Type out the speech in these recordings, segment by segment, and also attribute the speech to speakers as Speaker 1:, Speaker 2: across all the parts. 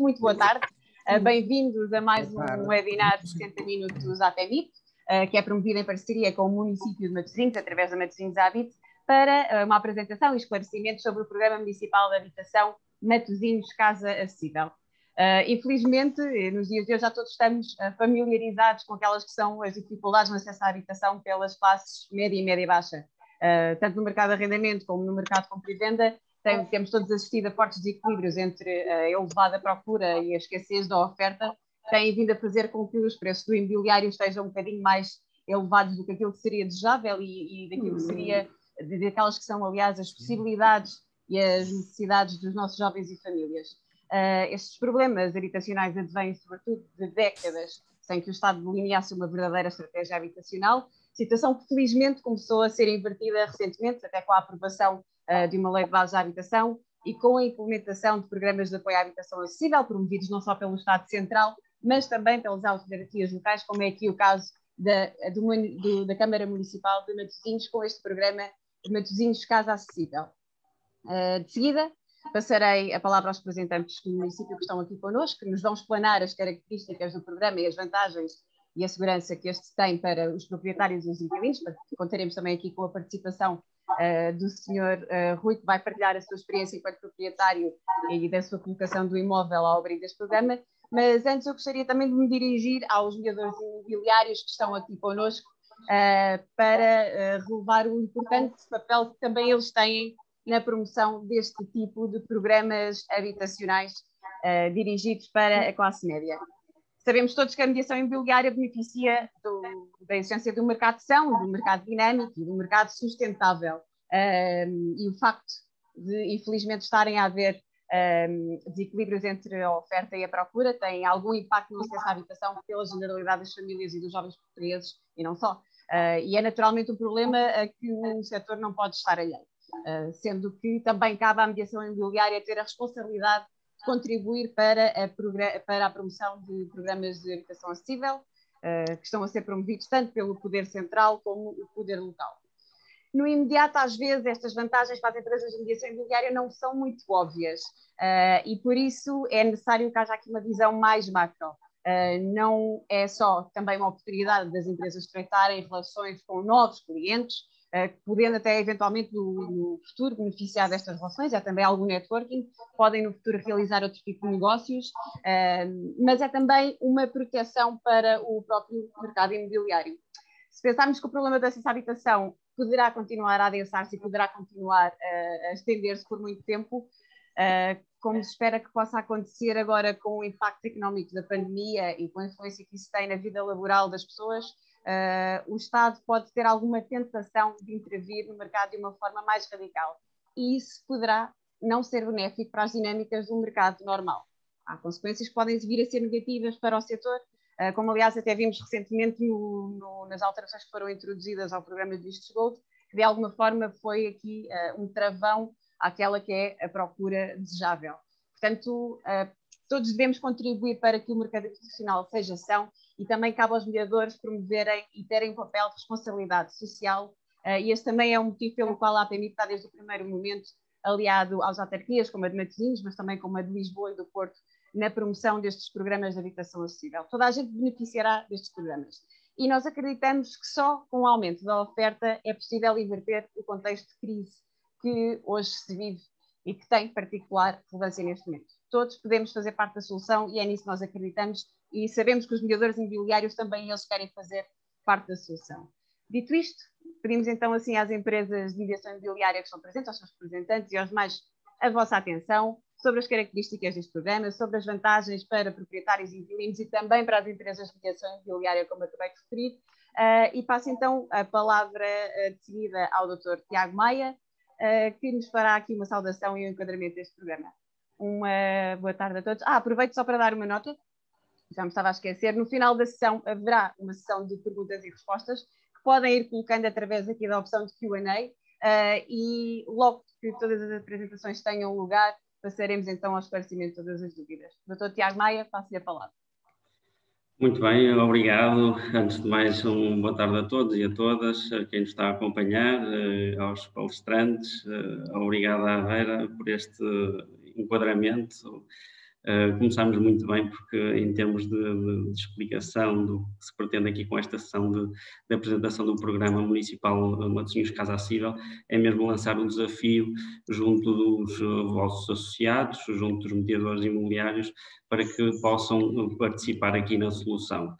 Speaker 1: Muito boa tarde. Uh, Bem-vindos a mais um webinar de 60 minutos à FEMIP, uh, que é promovido em parceria com o município de Matosinhos, através da Matosinhos Habit, para uh, uma apresentação e esclarecimento sobre o Programa Municipal de Habitação Matosinhos Casa Acessível. infelizmente, nos dias de hoje já todos estamos familiarizados com aquelas que são as dificuldades no acesso à habitação pelas classes média e média baixa, tanto no mercado de arrendamento como no mercado de compra e venda, tem, temos todos assistido a fortes desequilíbrios entre a elevada procura e a escassez da oferta, têm vindo a fazer com que os preços do imobiliário estejam um bocadinho mais elevados do que aquilo que seria desejável e, e daquilo que seria, daquelas que são, aliás, as possibilidades e as necessidades dos nossos jovens e famílias. Uh, estes problemas habitacionais advêm, sobretudo, de décadas sem que o Estado delineasse uma verdadeira estratégia habitacional, situação que felizmente começou a ser invertida recentemente, até com a aprovação de uma lei de base de habitação e com a implementação de programas de apoio à habitação acessível, promovidos não só pelo Estado Central, mas também pelas autarquias locais, como é aqui o caso da, do, do, da Câmara Municipal de Matosinhos, com este programa de Matosinhos Casa Acessível. Uh, de seguida, passarei a palavra aos representantes do município que estão aqui connosco, que nos vão explanar as características do programa e as vantagens e a segurança que este tem para os proprietários e os inquilinos. Contaremos também aqui com a participação uh, do senhor uh, Rui, que vai partilhar a sua experiência enquanto proprietário e da sua colocação do imóvel ao abrir deste programa. Mas antes eu gostaria também de me dirigir aos mediadores imobiliários que estão aqui connosco uh, para relevar o importante papel que também eles têm na promoção deste tipo de programas habitacionais dirigidos para a classe média. Sabemos todos que a mediação imobiliária beneficia do, da existência do mercado de ação, do mercado dinâmico e do mercado sustentável. Um, e o facto de, infelizmente, estarem a haver um, desequilíbrios entre a oferta e a procura tem algum impacto no acesso à habitação pela generalidade das famílias e dos jovens portugueses, e não só. Uh, e é naturalmente um problema a que o setor não pode estar alheio, uh, sendo que também cabe à mediação imobiliária ter a responsabilidade contribuir para a, para a promoção de programas de habitação acessível, uh, que estão a ser promovidos tanto pelo poder central como o poder local. No imediato, às vezes, estas vantagens para as empresas de mediação imobiliária não são muito óbvias uh, e, por isso, é necessário que haja aqui uma visão mais macro. Uh, não é só também uma oportunidade das empresas estreitarem relações com novos clientes, podendo até eventualmente no, no, futuro beneficiar destas relações, é também algum networking, podem no futuro realizar outro tipo de negócios, uh, mas é também uma proteção para o próprio mercado imobiliário. Se pensarmos que o problema da acesso habitação poderá continuar a adensar-se e poderá continuar a estender-se por muito tempo, como se espera que possa acontecer agora com o impacto económico da pandemia e com a influência que isso tem na vida laboral das pessoas, uh, o Estado pode ter alguma tentação de intervir no mercado de uma forma mais radical. E isso poderá não ser benéfico para as dinâmicas do mercado normal. Há consequências que podem vir a ser negativas para o setor, uh, como aliás até vimos recentemente no, no, nas alterações que foram introduzidas ao programa de vistos Gold, que de alguma forma foi aqui uh, um travão àquela que é a procura desejável. Portanto, todos devemos contribuir para que o mercado institucional seja são e também cabe aos mediadores promoverem e terem um papel de responsabilidade social. Uh, e este também é um motivo pelo qual a APMI está desde o primeiro momento aliado às autarquias, como a de Matosinhos, mas também como a de Lisboa e do Porto, na promoção destes programas de habitação acessível. Toda a gente beneficiará destes programas. E nós acreditamos que só com o aumento da oferta é possível inverter o contexto de crise que hoje se vive e que tem particular relevância neste momento. Todos podemos fazer parte da solução e é nisso que nós acreditamos e sabemos que os mediadores imobiliários também eles querem fazer parte da solução. Dito isto, pedimos então assim às empresas de mediação imobiliária que estão presentes, aos seus representantes e aos mais a vossa atenção sobre as características deste programa, sobre as vantagens para proprietários e inquilinos e também para as empresas de mediação imobiliária, como acabei de referir. Uh, e passo então a palavra uh, de seguida ao Dr. Tiago Maia, uh, que nos fará aqui uma saudação e um enquadramento deste programa. Uma boa tarde a todos. Ah, aproveito só para dar uma nota já me estava a esquecer, no final da sessão haverá uma sessão de perguntas e respostas que podem ir colocando através aqui da opção de Q&A uh, e logo que todas as apresentações tenham lugar, passaremos então ao esclarecimento de todas as dúvidas. Doutor Tiago Maia, passo-lhe a palavra.
Speaker 2: Muito bem, obrigado. Antes de mais, um boa tarde a todos e a todas, a quem nos está a acompanhar, eh, aos palestrantes. Eh, obrigado à Vera por este enquadramento Uh, começámos muito bem porque em termos de, de, de, explicação do que se pretende aqui com esta sessão de, de apresentação do programa municipal Matosinhos Casa Acessível é mesmo lançar um desafio junto dos vossos associados, junto dos mediadores imobiliários para que possam participar aqui na solução.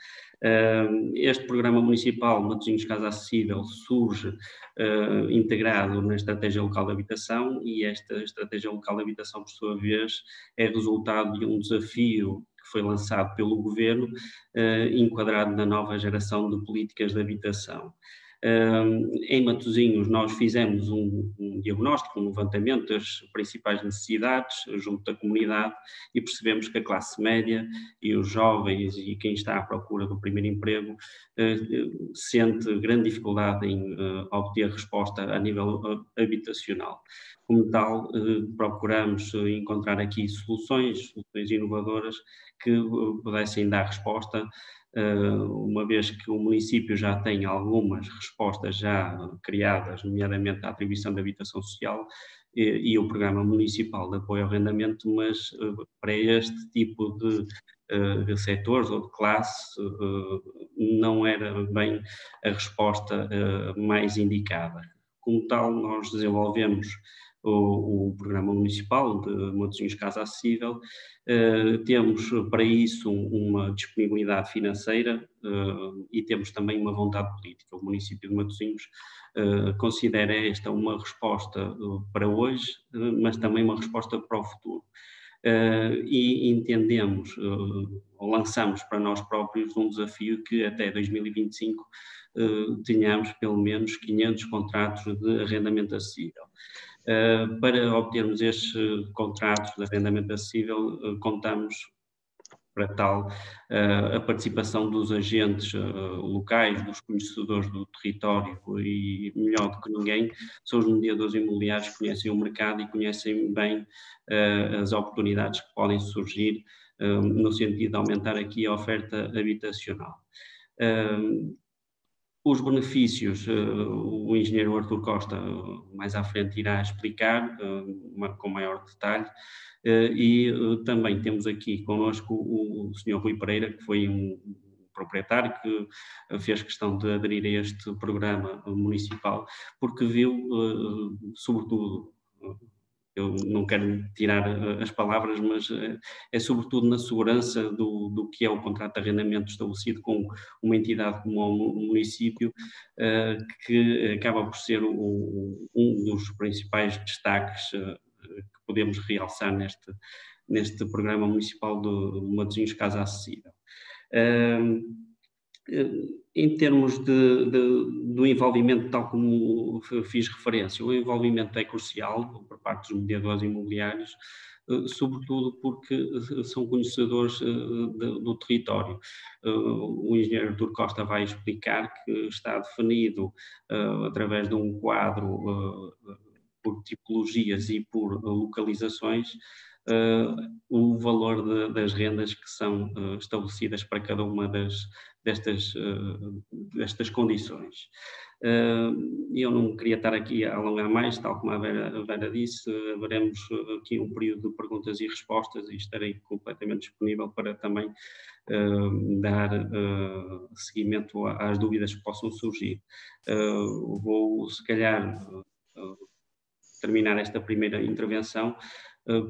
Speaker 2: Este programa municipal Matosinhos Casa Acessível surge uh, integrado na Estratégia Local de Habitação e esta Estratégia Local de Habitação, por sua vez, é resultado de um desafio que foi lançado pelo Governo, uh, enquadrado na nova geração de políticas de habitação em Matosinhos, nós fizemos um, um, diagnóstico, um levantamento das principais necessidades junto da comunidade e percebemos que a classe média e os jovens e quem está à procura do primeiro emprego uh, sente grande dificuldade em uh, obter resposta a nível uh, habitacional. Como tal, procuramos encontrar aqui soluções, soluções inovadoras que pudessem dar resposta uma vez que o município já tem algumas respostas já criadas, nomeadamente a atribuição de habitação social e, e o programa municipal de apoio ao arrendamento, mas uh, para este tipo de, uh, de setores ou de classe não era bem a resposta mais indicada. Como tal, nós desenvolvemos o, o Programa Municipal de Matosinhos Casa Acessível. Uh, temos para isso uma disponibilidade financeira uh, e temos também uma vontade política. O município de Matosinhos uh, considera esta uma resposta para hoje, mas também uma resposta para o futuro. e entendemos, ou lançamos para nós próprios um desafio que até 2025 tenhamos pelo menos 500 contratos de arrendamento acessível. Eh, para obtermos estes contratos de arrendamento acessível, eh, contamos para tal uh, a participação dos agentes locais, dos conhecedores do território e melhor do que ninguém são os mediadores imobiliários que conhecem o mercado e conhecem bem as oportunidades que podem surgir no sentido de aumentar aqui a oferta habitacional. Os benefícios, eh, o engenheiro Artur Costa eh, mais à frente irá explicar eh, com maior detalhe, e também temos aqui connosco o senhor Rui Pereira, que foi um proprietário que fez questão de aderir a este programa municipal, porque viu, sobretudo, eu não quero tirar eh, as palavras, mas é, é sobretudo na segurança do, do que é o contrato de arrendamento estabelecido com uma entidade como o município, uh, que acaba por ser o, um dos principais destaques que podemos realçar neste, neste programa municipal do Matosinhos Casa Acessível. Uh, em termos de, de, do envolvimento, tal como fiz referência, o envolvimento é crucial por parte dos mediadores imobiliários, eh, sobretudo porque eh, são conhecedores eh, do território. O engenheiro Artur Costa vai explicar que está definido através de um quadro por tipologias e por localizações o valor de, das rendas que são estabelecidas para cada uma das, destas, uh, destas condições. Uh, eu não queria estar aqui a alongar mais, tal como a Vera, a Vera disse, veremos aqui um período de perguntas e respostas e estarei completamente disponível para também uh, dar seguimento às dúvidas que possam surgir. vou, se calhar, terminar esta primeira intervenção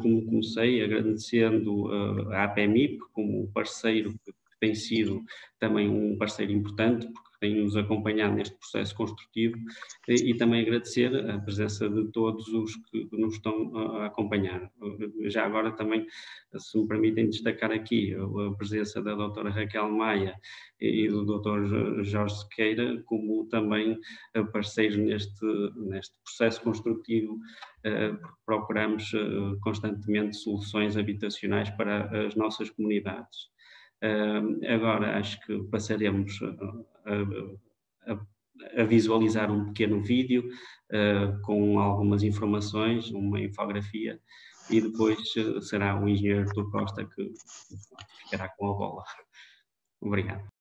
Speaker 2: como comecei, agradecendo a APMIP como parceiro que tem sido também um parceiro importante, porque tem nos acompanhado neste processo construtivo, e, também agradecer a presença de todos os que nos estão a acompanhar. Já agora também, se me permitem destacar aqui a presença da doutora Raquel Maia e do doutor Jorge Sequeira, como também parceiros neste, neste processo construtivo, porque procuramos constantemente soluções habitacionais para as nossas comunidades. Uh, agora acho que passaremos a, a, visualizar um pequeno vídeo uh, com algumas informações, uma infografia, e depois uh, será o engenheiro Artur Costa que ficará com a bola. Obrigado.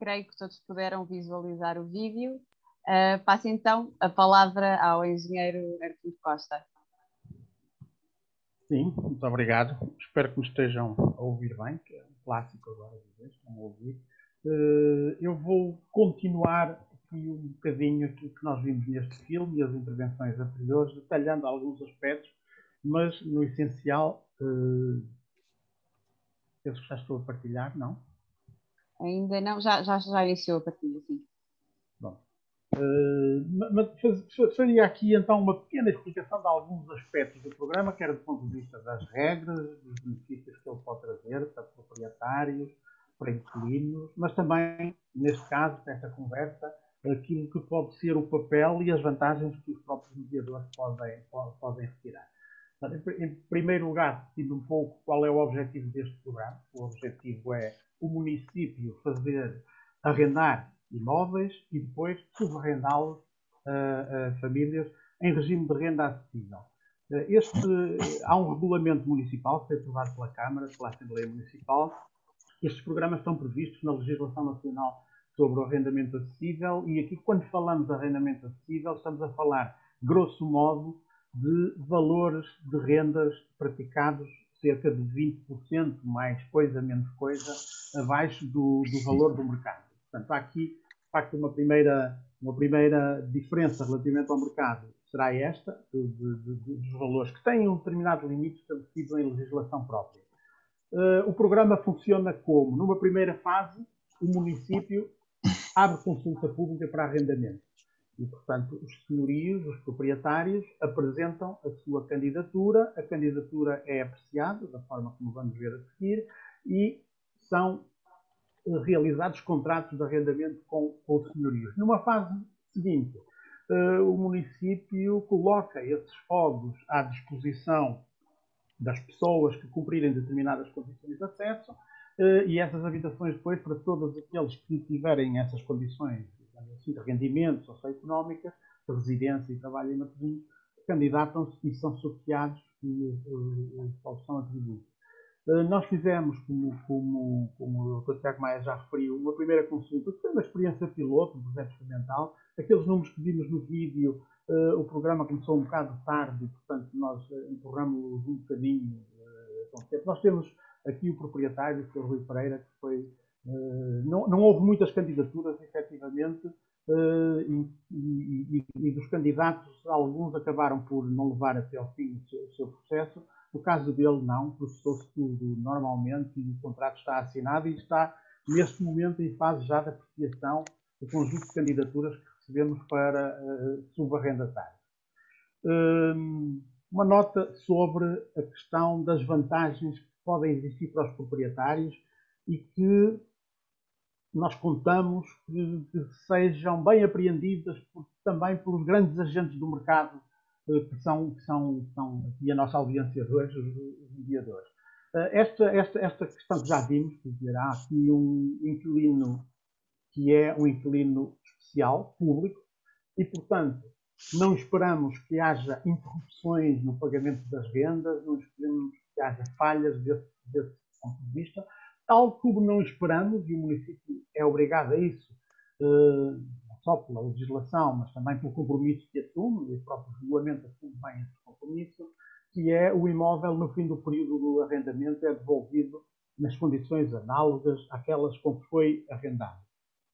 Speaker 1: Creio que todos puderam visualizar o vídeo. Uh, passo então a palavra ao engenheiro Artur Costa.
Speaker 3: Sim, muito obrigado. Espero que me estejam a ouvir bem, que é um clássico agora de estão a ouvir. Uh, eu vou continuar aqui um bocadinho aquilo que nós vimos neste filme e as intervenções anteriores, detalhando alguns aspectos, mas no essencial, uh, penso que já estou a partilhar, não?
Speaker 1: Ainda não, já, já, já iniciou a partilha, sim.
Speaker 3: Bom. Uh, faria aqui então uma pequena explicação de alguns aspectos do programa, quer do ponto de vista das regras, dos benefícios que ele pode trazer para proprietários, para inquilinos, mas também, neste caso, nesta conversa, aquilo que pode ser o papel e as vantagens que os próprios mediadores podem, podem retirar. Em primeiro lugar, definindo um pouco qual é o objetivo deste programa. O objetivo é o município fazer arrendar imóveis e depois subarrendá-los a, a, famílias em regime de renda acessível. Este, há um regulamento municipal que foi aprovado pela Câmara, pela Assembleia Municipal. Estes programas estão previstos na legislação nacional sobre o arrendamento acessível e aqui, quando falamos de arrendamento acessível, estamos a falar, grosso modo, de valores de rendas praticados cerca de 20%, mais coisa, menos coisa, abaixo do, do valor do mercado. Portanto, há aqui, de facto, uma primeira, uma primeira diferença relativamente ao mercado. Será esta, de, de, de, dos valores que têm um determinado limite estabelecido em legislação própria. Uh, o programa funciona como? Numa primeira fase, o município abre consulta pública para arrendamento. E, portanto, os senhorios, os proprietários, apresentam a sua candidatura, a candidatura é apreciada, da forma como vamos ver a seguir, e são eh, realizados contratos de arrendamento com, com os senhorios. Numa fase seguinte, uh, o município coloca esses fogos à disposição das pessoas que cumprirem determinadas condições de acesso uh, e essas habitações depois para todos aqueles que tiverem essas condições de rendimentos socioeconómicas, de residência e trabalho em Matosinhos, candidatam-se e são sorteados e uh, são atribuídos. Nós fizemos, como, como, como o Dr. Tiago Maia já referiu, uma primeira consulta, que foi uma experiência piloto, um projeto experimental. Aqueles números que vimos no vídeo, o programa começou um bocado tarde, portanto nós empurramos um bocadinho Nós temos aqui o proprietário, o Sr. Rui Pereira, que foi eh, não, não, houve muitas candidaturas, uh, e, e, e, dos candidatos, alguns acabaram por não levar até ao fim o seu, o seu processo. No caso dele, não, processou-se tudo normalmente e o contrato está assinado e está, neste momento, em fase já de apreciação do conjunto de candidaturas que recebemos para uh, subarrendatários. Uh, uma nota sobre a questão das vantagens que podem existir para os proprietários e que nós contamos que, que sejam bem apreendidas por, também pelos grandes agentes do mercado eh, que são, que são, são aqui a nossa audiência de hoje, os mediadores. Eh, esta, esta, esta questão que já vimos, que há aqui um inquilino que é um inquilino especial, público, e, portanto, não esperamos que haja interrupções no pagamento das rendas, não esperamos que haja falhas desse, desse ponto de vista, tal como não esperamos, e o município é obrigado a isso, eh, não só pela legislação, mas também pelo compromisso que assume, e o próprio regulamento assume bem esse compromisso, que é o imóvel, no fim do período do arrendamento, é devolvido nas condições análogas àquelas com que foi arrendado.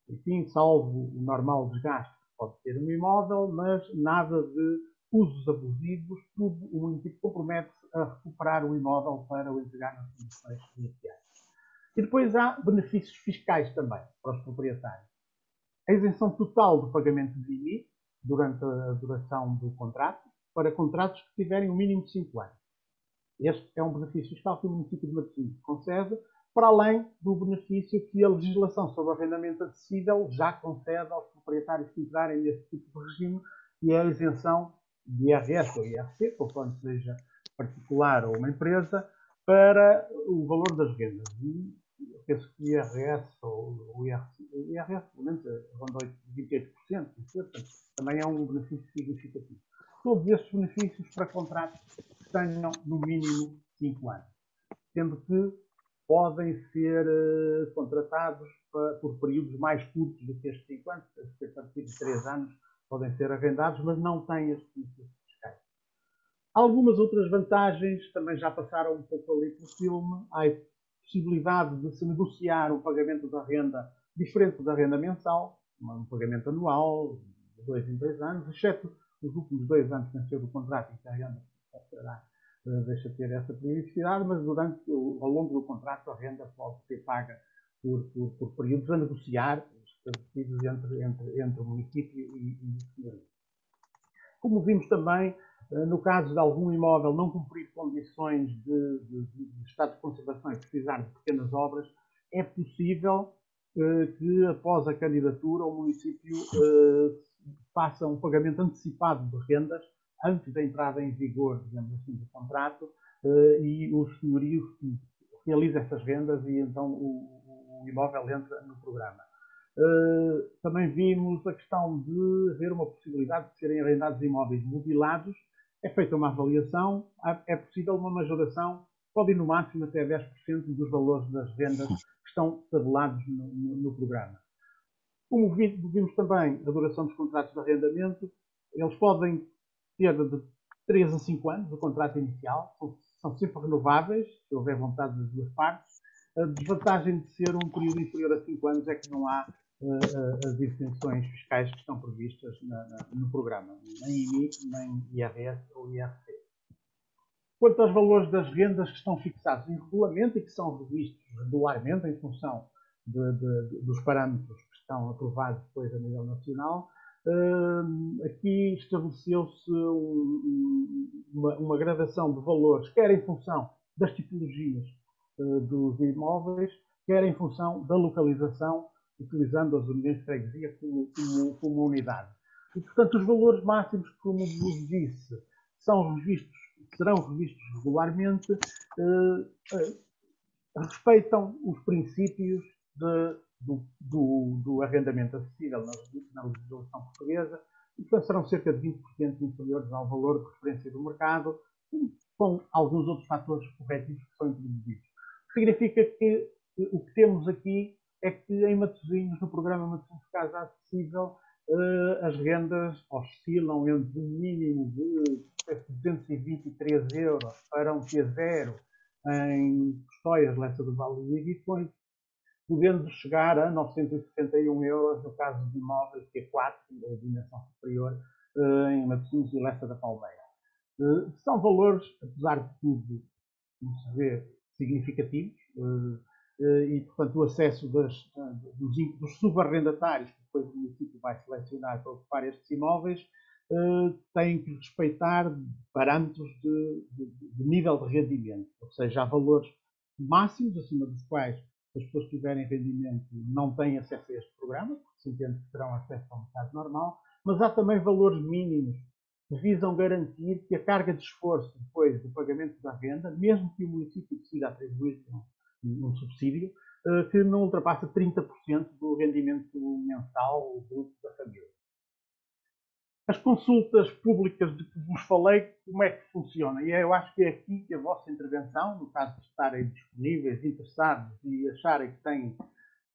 Speaker 3: Enfim, salvo o normal desgaste que pode ter um imóvel, mas nada de usos abusivos, tudo o município compromete-se a recuperar o imóvel para o entregar nas condições iniciais. E depois há benefícios fiscais também para os proprietários. A isenção total do pagamento de IMI durante a duração do contrato para contratos que tiverem um mínimo de 5 anos. Este é um benefício fiscal que o município de Matosinhos concede, para além do benefício que a legislação sobre arrendamento acessível já concede aos proprietários que entrarem nesse tipo de regime, que é a isenção de IRS ou IRC, conforme seja particular ou uma empresa, para o valor das rendas. E penso que o IRS ou o IRS, o IRS pelo menos ronda 28%, portanto, também é um benefício significativo. Todos estes benefícios para contratos que tenham no mínimo 5 anos. Sendo que podem ser uh, contratados para, por períodos mais curtos do que estes 5 anos, a partir de 3 anos podem ser arrendados, mas não têm as benefícios fiscais. Algumas outras vantagens também já passaram um pouco ali pelo filme. Há possibilidade de se negociar um pagamento da renda diferente da renda mensal, um pagamento anual, de dois em dois anos, exceto os últimos dois anos que nasceu do contrato em que a renda será eh, deixa ter essa periodicidade, mas durante, ao longo do contrato a renda pode ser paga por, por, por períodos a negociar, estabelecidos entre, entre, entre o município e, e o. Como vimos também, no caso de algum imóvel não cumprir condições de, de, de estado de conservação e precisar de pequenas obras, é possível eh, que após a candidatura o município faça um pagamento antecipado de rendas antes da entrada em vigor, digamos assim, do contrato, eh, e o senhorio realiza essas vendas e então o, o imóvel entra no programa. Eh, também vimos a questão de haver uma possibilidade de serem arrendados imóveis mobilados. É feita uma avaliação, é possível uma majoração, pode ir no máximo até 10% dos valores das vendas que estão tabelados no, no, no programa. Como vimos também a duração dos contratos de arrendamento, eles podem ter de 3 a 5 anos o contrato inicial, são, são sempre renováveis, se houver vontade das duas partes. A desvantagem de ser um período inferior a 5 anos é que não há uh, as isenções fiscais que estão previstas na, na, no programa, nem IMI, nem IRS ou IRC. Quanto aos valores das rendas que estão fixados em regulamento e que são revistos regularmente em função de, de, dos parâmetros que estão aprovados depois a nível nacional, aqui estabeleceu-se uma, uma, gradação de valores, quer em função das tipologias uh, dos imóveis, quer em função da localização, utilizando as uniões de freguesia como, como, como, unidade. E, portanto, os valores máximos, como vos disse, são revistos, serão revistos regularmente, uh, uh, respeitam os princípios de do, do, do arrendamento acessível na, na legislação portuguesa e, portanto, serão cerca de 20% inferiores ao valor de referência do mercado, com alguns outros fatores corretivos que são introduzidos. Significa que o que temos aqui é que em Matosinhos, no programa Matosinhos Casa Acessível, uh, as rendas oscilam entre um mínimo de 223 euros para um T0 em Custóias, Lessa do Vale e Guições, podendo chegar a 961 euros no caso de imóveis Q4, da dimensão superior, eh, em Matosinhos e Lessa da Palmeira. Eh, são valores, apesar de tudo, como se vê, significativos, eh, e, portanto, o acesso das, dos, dos subarrendatários, que depois o município vai selecionar para ocupar estes imóveis, tem que respeitar parâmetros de, de, de nível de rendimento, ou seja, há valores máximos acima dos quais as pessoas que tiverem rendimento não têm acesso a este programa, porque se entende que terão acesso ao mercado normal, mas há também valores mínimos que visam garantir que a carga de esforço depois do pagamento da renda, mesmo que o município decida atribuir um, subsídio, eh, que não ultrapassa 30% do rendimento mensal bruto da família. As consultas públicas de que vos falei, como é que funciona? E eu acho que é aqui que a vossa intervenção, no caso de estarem disponíveis, interessados e acharem que têm,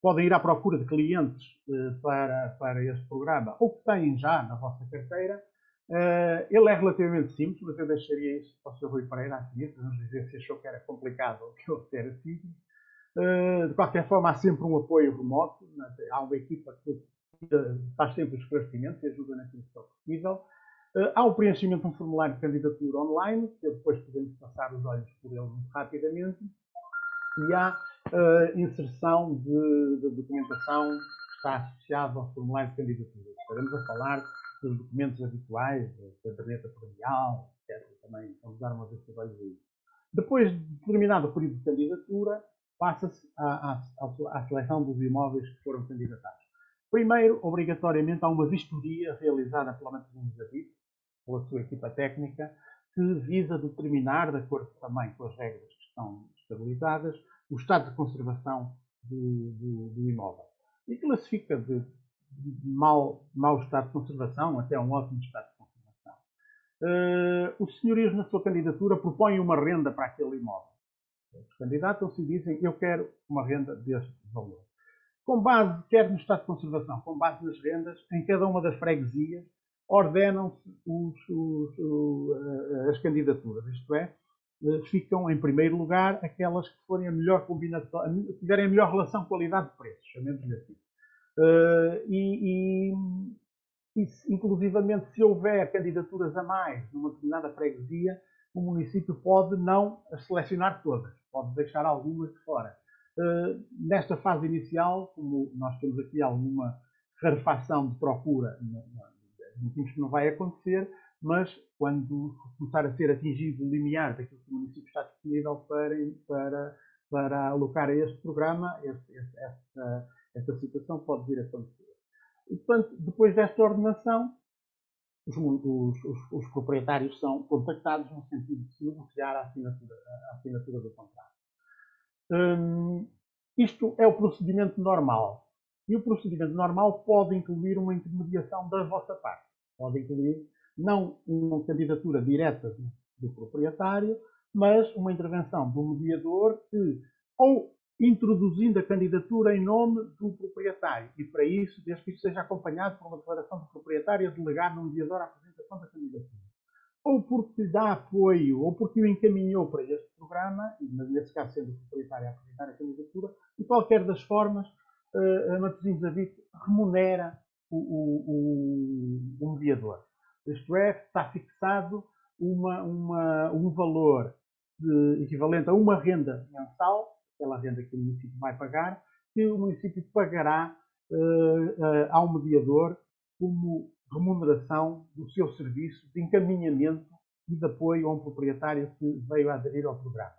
Speaker 3: podem ir à procura de clientes eh, para, para este programa, ou que têm já na vossa carteira, eh, ele é relativamente simples, mas eu deixaria isso para o Sr. Rui Pereira para nos dizer se achou que era complicado ou que eu era simples. Eh, de qualquer forma, há sempre um apoio remoto, há uma equipa que faz sempre os esclarecimentos e ajuda naquilo que é possível. Eh, há o preenchimento de um formulário de candidatura online, que depois podemos passar os olhos por ele muito rapidamente. E há uh, inserção de, de, documentação que está associada ao formulário de candidatura. Estaremos a falar dos documentos habituais, da caderneta predial, etc. Também vamos dar uma vez de olhos a isso. Depois de terminado o período de candidatura, passa-se à, à, à seleção dos imóveis que foram candidatados. Primeiro, obrigatoriamente, há uma vistoria realizada pela David, pela sua equipa técnica, que visa determinar, de acordo também com as regras que estão estabilizadas, o estado de conservação do, do, do imóvel. E classifica de mau, mau estado de conservação até um ótimo estado de conservação. Uh, os senhorios, na sua candidatura, propõem uma renda para aquele imóvel. Eles candidatam-se e dizem, eu quero uma renda deste valor. Com base, quer no estado de conservação, com base nas rendas, em cada uma das freguesias, ordenam-se as candidaturas. Isto é, ficam em primeiro lugar aquelas que forem a melhor combinação, tiverem a melhor relação qualidade-preço, chamemos-lhe assim. Uh, e, e, e, inclusivamente, se houver candidaturas a mais numa determinada freguesia, o município pode não selecionar todas, pode deixar algumas de fora. Uh, nesta fase inicial, como nós temos aqui alguma rarefação de procura, sentimos que não vai acontecer, mas quando começar a ser atingido o limiar daquilo que o município está disponível para, para, para alocar a este programa, este, este, esta, esta situação pode vir a acontecer. E, portanto, depois desta ordenação, os, os, os, os, proprietários são contactados no sentido de se negociar a assinatura, a assinatura do contrato. Hum, isto é o procedimento normal. E o procedimento normal pode incluir uma intermediação da vossa parte. Pode incluir não uma candidatura direta do, do proprietário, mas uma intervenção do mediador que, ou introduzindo a candidatura em nome do proprietário, e para isso, desde que isto seja acompanhado por uma declaração do proprietário a delegar no mediador a apresentação da candidatura. Ou porque lhe dá apoio, ou porque o encaminhou para este programa, nesse caso sendo o proprietário a apresentar a candidatura, de qualquer das formas, uh, a Matosinhos Avito remunera o, o, o, o mediador. Isto é, está fixado uma, uma, um valor de, equivalente a uma renda mensal, aquela renda que o município vai pagar, que o município pagará uh, uh, ao mediador como remuneração do seu serviço de encaminhamento e de apoio a um proprietário que veio aderir ao programa.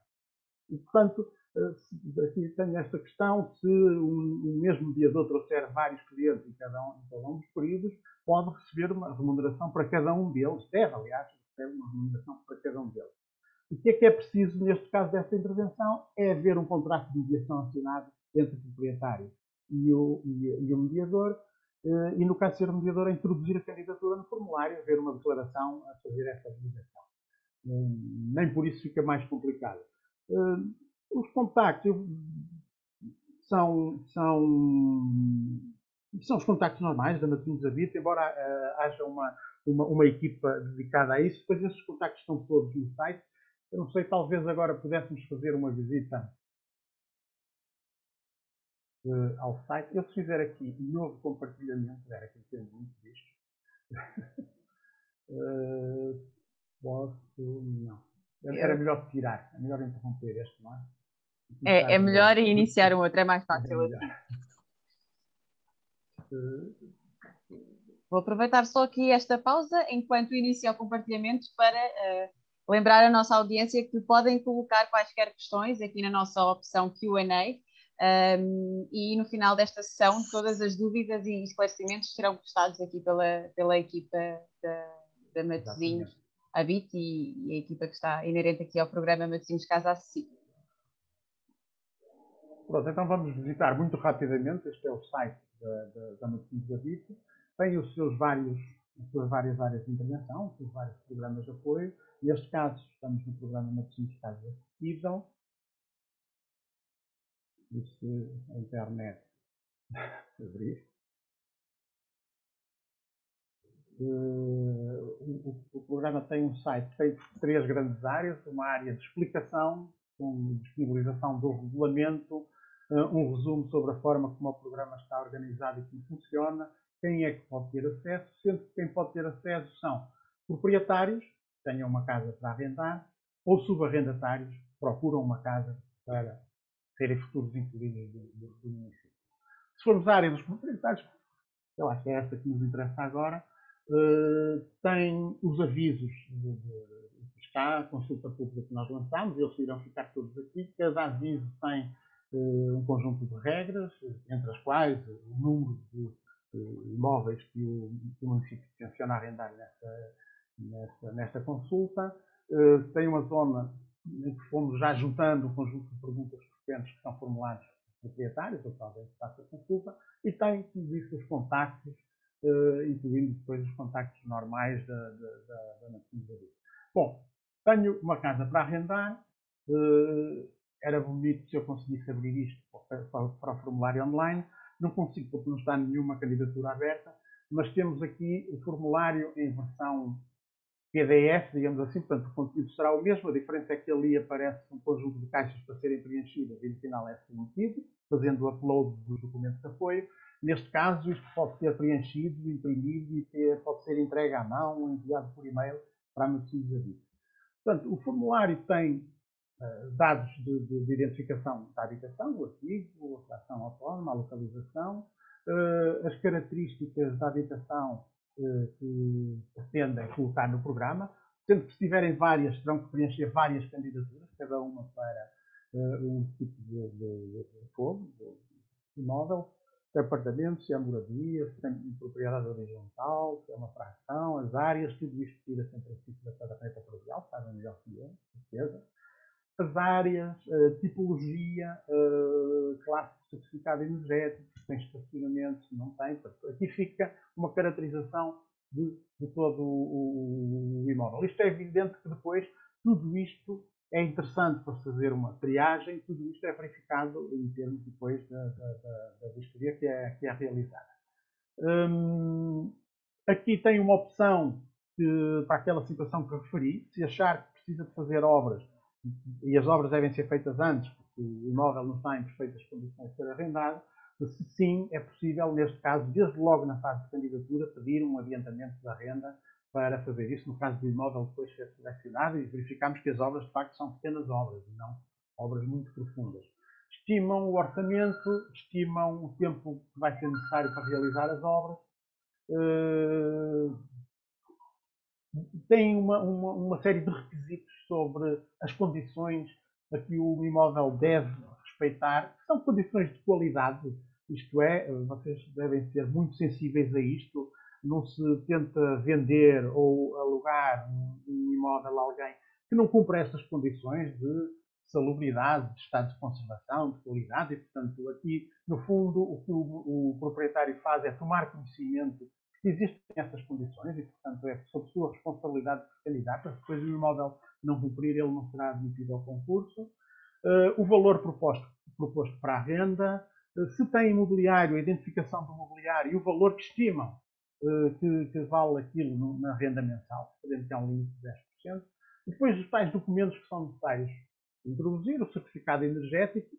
Speaker 3: E, portanto, uh, aqui tenho esta questão, se o mesmo mediador trouxer vários clientes em cada um, em cada um dos períodos, pode receber uma remuneração para cada um deles, deve, aliás, receber uma remuneração para cada um deles. O que é que é preciso neste caso desta intervenção? É haver um contrato de mediação assinado entre o proprietário e o, e, e o mediador, eh, e no caso de ser o mediador, introduzir a candidatura no formulário, haver uma declaração a fazer esta mediação. Nem por isso fica mais complicado. Eh, os contactos são, são são os contactos normais da Matosinhos Habita, embora uh, haja uma, uma, uma, equipa dedicada a isso. Depois esses contactos estão todos no site. Eu não sei, talvez agora pudéssemos fazer uma visita uh, ao site. Eu se fizer aqui novo compartilhamento, era que entendo muito disto. uh, posso. Não. Era melhor tirar, é melhor interromper este, não é?
Speaker 1: É, é melhor iniciar um outro, é mais fácil é assim. Vou aproveitar só aqui esta pausa enquanto inicio o compartilhamento para uh, lembrar a nossa audiência que podem colocar quaisquer questões aqui na nossa opção QA. Um, e no final desta sessão, todas as dúvidas e esclarecimentos serão prestados aqui pela, pela equipa da, da Matosinhos Habit e, e, a equipa que está inerente aqui ao programa Matosinhos Casa Acessível.
Speaker 3: Pronto, então vamos visitar muito rapidamente, este é o site da, da, da Matosinhos Habit, tem os seus vários, as suas várias áreas de intervenção, os seus vários programas de apoio. Neste caso, estamos no programa Matosinhos Casa Acessível. E se a internet abrir. Uh, o, o, programa tem um site feito de três grandes áreas, uma área de explicação, com disponibilização do regulamento, um resumo sobre a forma como o programa está organizado e como funciona, quem é que pode ter acesso, sendo que quem pode ter acesso são proprietários, tenham uma casa para arrendar, ou subarrendatários, procuram uma casa para serem futuros inquilinos do, do, do, município. Se formos à área dos proprietários, eu acho que é esta que nos interessa agora, uh, tem os avisos de, de, está a consulta pública que nós lançámos, eles irão ficar todos aqui, cada aviso tem um conjunto de regras, entre as quais o número de imóveis que o, que o município tenciona arrendar nesta, nesta, nesta consulta. Eh, tem uma zona em que fomos já juntando um conjunto de perguntas frequentes que são formuladas proprietários, ou talvez faça a consulta, e tem, como disse, os contactos, eh, incluindo depois os contactos normais da, da, da, da Bom, tenho uma casa para arrendar, eh, era bonito se eu conseguisse abrir isto para o formulário online. Não consigo porque não está nenhuma candidatura aberta, mas temos aqui o formulário em versão PDF, digamos assim, portanto o conteúdo será o mesmo, a diferença é que ali aparece um conjunto de caixas para serem preenchidas e no final é submetido, fazendo o upload dos documentos de apoio. Neste caso, isto pode ser preenchido, imprimido e ter, pode ser entregue à mão enviado por e-mail para a Mercedes. Portanto, o formulário tem uh, dados de, de, de, identificação da habitação, o artigo, a ação autónoma, a localização, uh, as características da habitação que pretendem colocar no programa, sendo que se tiverem várias, terão que preencher várias candidaturas, cada uma para um tipo de, de, de fogo, de imóvel, se é apartamento, se é moradia, se tem propriedade horizontal, se é uma fração, as áreas, tudo isto tira sempre a princípio da caderneta predial, sabem melhor que eu, certeza. As áreas, a tipologia, a classe de certificado energético, se tem estacionamento, se não tem. Aqui fica uma caracterização de, de todo o, o, imóvel. Isto é evidente que depois tudo isto é interessante para fazer uma triagem, tudo isto é verificado em termos depois da, da, da, da vistoria que é, que é realizada. Hum, aqui tem uma opção que, para aquela situação que referi, se achar que precisa de fazer obras, e as obras devem ser feitas antes, porque o imóvel não está em perfeitas condições de ser arrendado, se sim, é possível, neste caso, desde logo na fase de candidatura, pedir um adiantamento da renda para fazer isso. No caso do imóvel, depois ser selecionado e verificamos que as obras, de facto, são pequenas obras e não obras muito profundas. Estimam o orçamento, estimam o tempo que vai ser necessário para realizar as obras. Uh, têm uma, uma, uma série de requisitos sobre as condições a que o imóvel deve respeitar, que são condições de qualidade, isto é, vocês devem ser muito sensíveis a isto, não se tenta vender ou alugar um imóvel a alguém que não cumpra estas condições de salubridade, de estado de conservação, de qualidade, e, portanto, aqui, no fundo, o que o, o proprietário faz é tomar conhecimento que existem essas condições e, portanto, é sob sua responsabilidade de candidato. Depois o imóvel não cumprir, ele não será admitido ao concurso. Uh, o valor proposto, proposto para a renda, uh, se tem imobiliário, a identificação do imobiliário e o valor que estimam eh, que, que, vale aquilo no, na renda mensal, podemos ter um limite de 10%. E depois os tais documentos que são necessários introduzir, o certificado energético,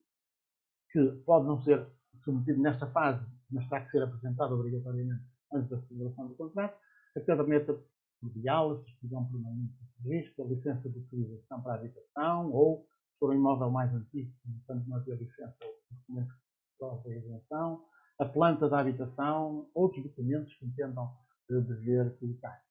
Speaker 3: que pode não ser submetido nesta fase, mas terá que ser apresentado obrigatoriamente antes da celebração do contrato, a caderneta predial, a certidão permanente de risco, a licença de utilização para a habitação, ou, se for um imóvel mais antigo, portanto não ter licença ou documento de isenção, a planta da habitação, outros documentos que entendam dever colocar.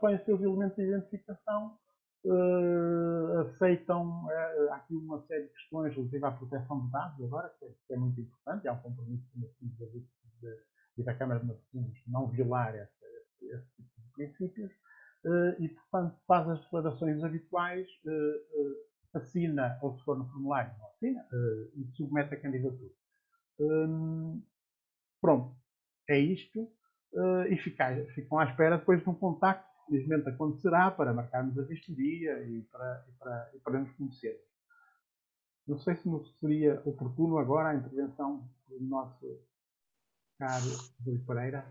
Speaker 3: Põem-se os elementos de identificação, uh, aceitam, uh, há aqui uma série de questões relativas à proteção de dados agora, que é, que é muito importante, há um compromisso e da Câmara de Matosinhos não violar esse, esse, esse, tipo de princípios, uh, e portanto faz as declarações habituais, assina, ou se for no formulário, não assina, e submete a candidatura. Hum, pronto, é isto. E ficar, ficam à espera depois de um contacto, felizmente acontecerá, para marcarmos a vistoria e para, e para, e para nos conhecer. Não sei se nos seria oportuno agora a intervenção do nosso caro Rui Pereira.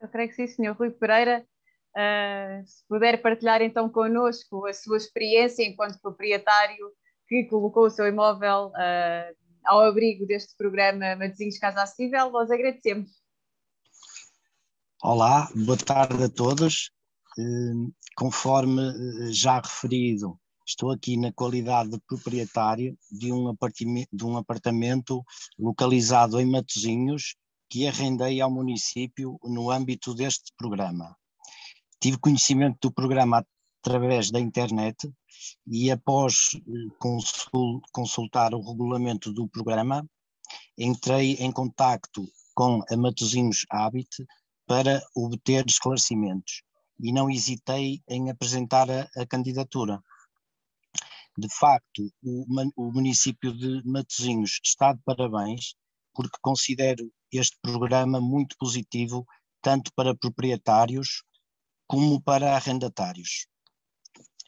Speaker 1: Eu creio que sim, Sr. Rui Pereira. Uh, se puder partilhar então connosco a sua experiência enquanto proprietário que colocou o seu imóvel uh, ao abrigo deste programa Matosinhos Casa Acessível, nós agradecemos.
Speaker 4: Olá, boa tarde a todos. Uh, conforme já referido, estou aqui na qualidade de proprietário de um, de um apartamento localizado em Matosinhos que arrendei ao município no âmbito deste programa. Tive conhecimento do programa através da internet e após eh, consultar o regulamento do programa, entrei em contacto com a Matosinhos Habit para obter esclarecimentos e não hesitei em apresentar a, a candidatura. De facto, o, o município de Matosinhos está de parabéns porque considero este programa muito positivo tanto para proprietários como para arrendatários.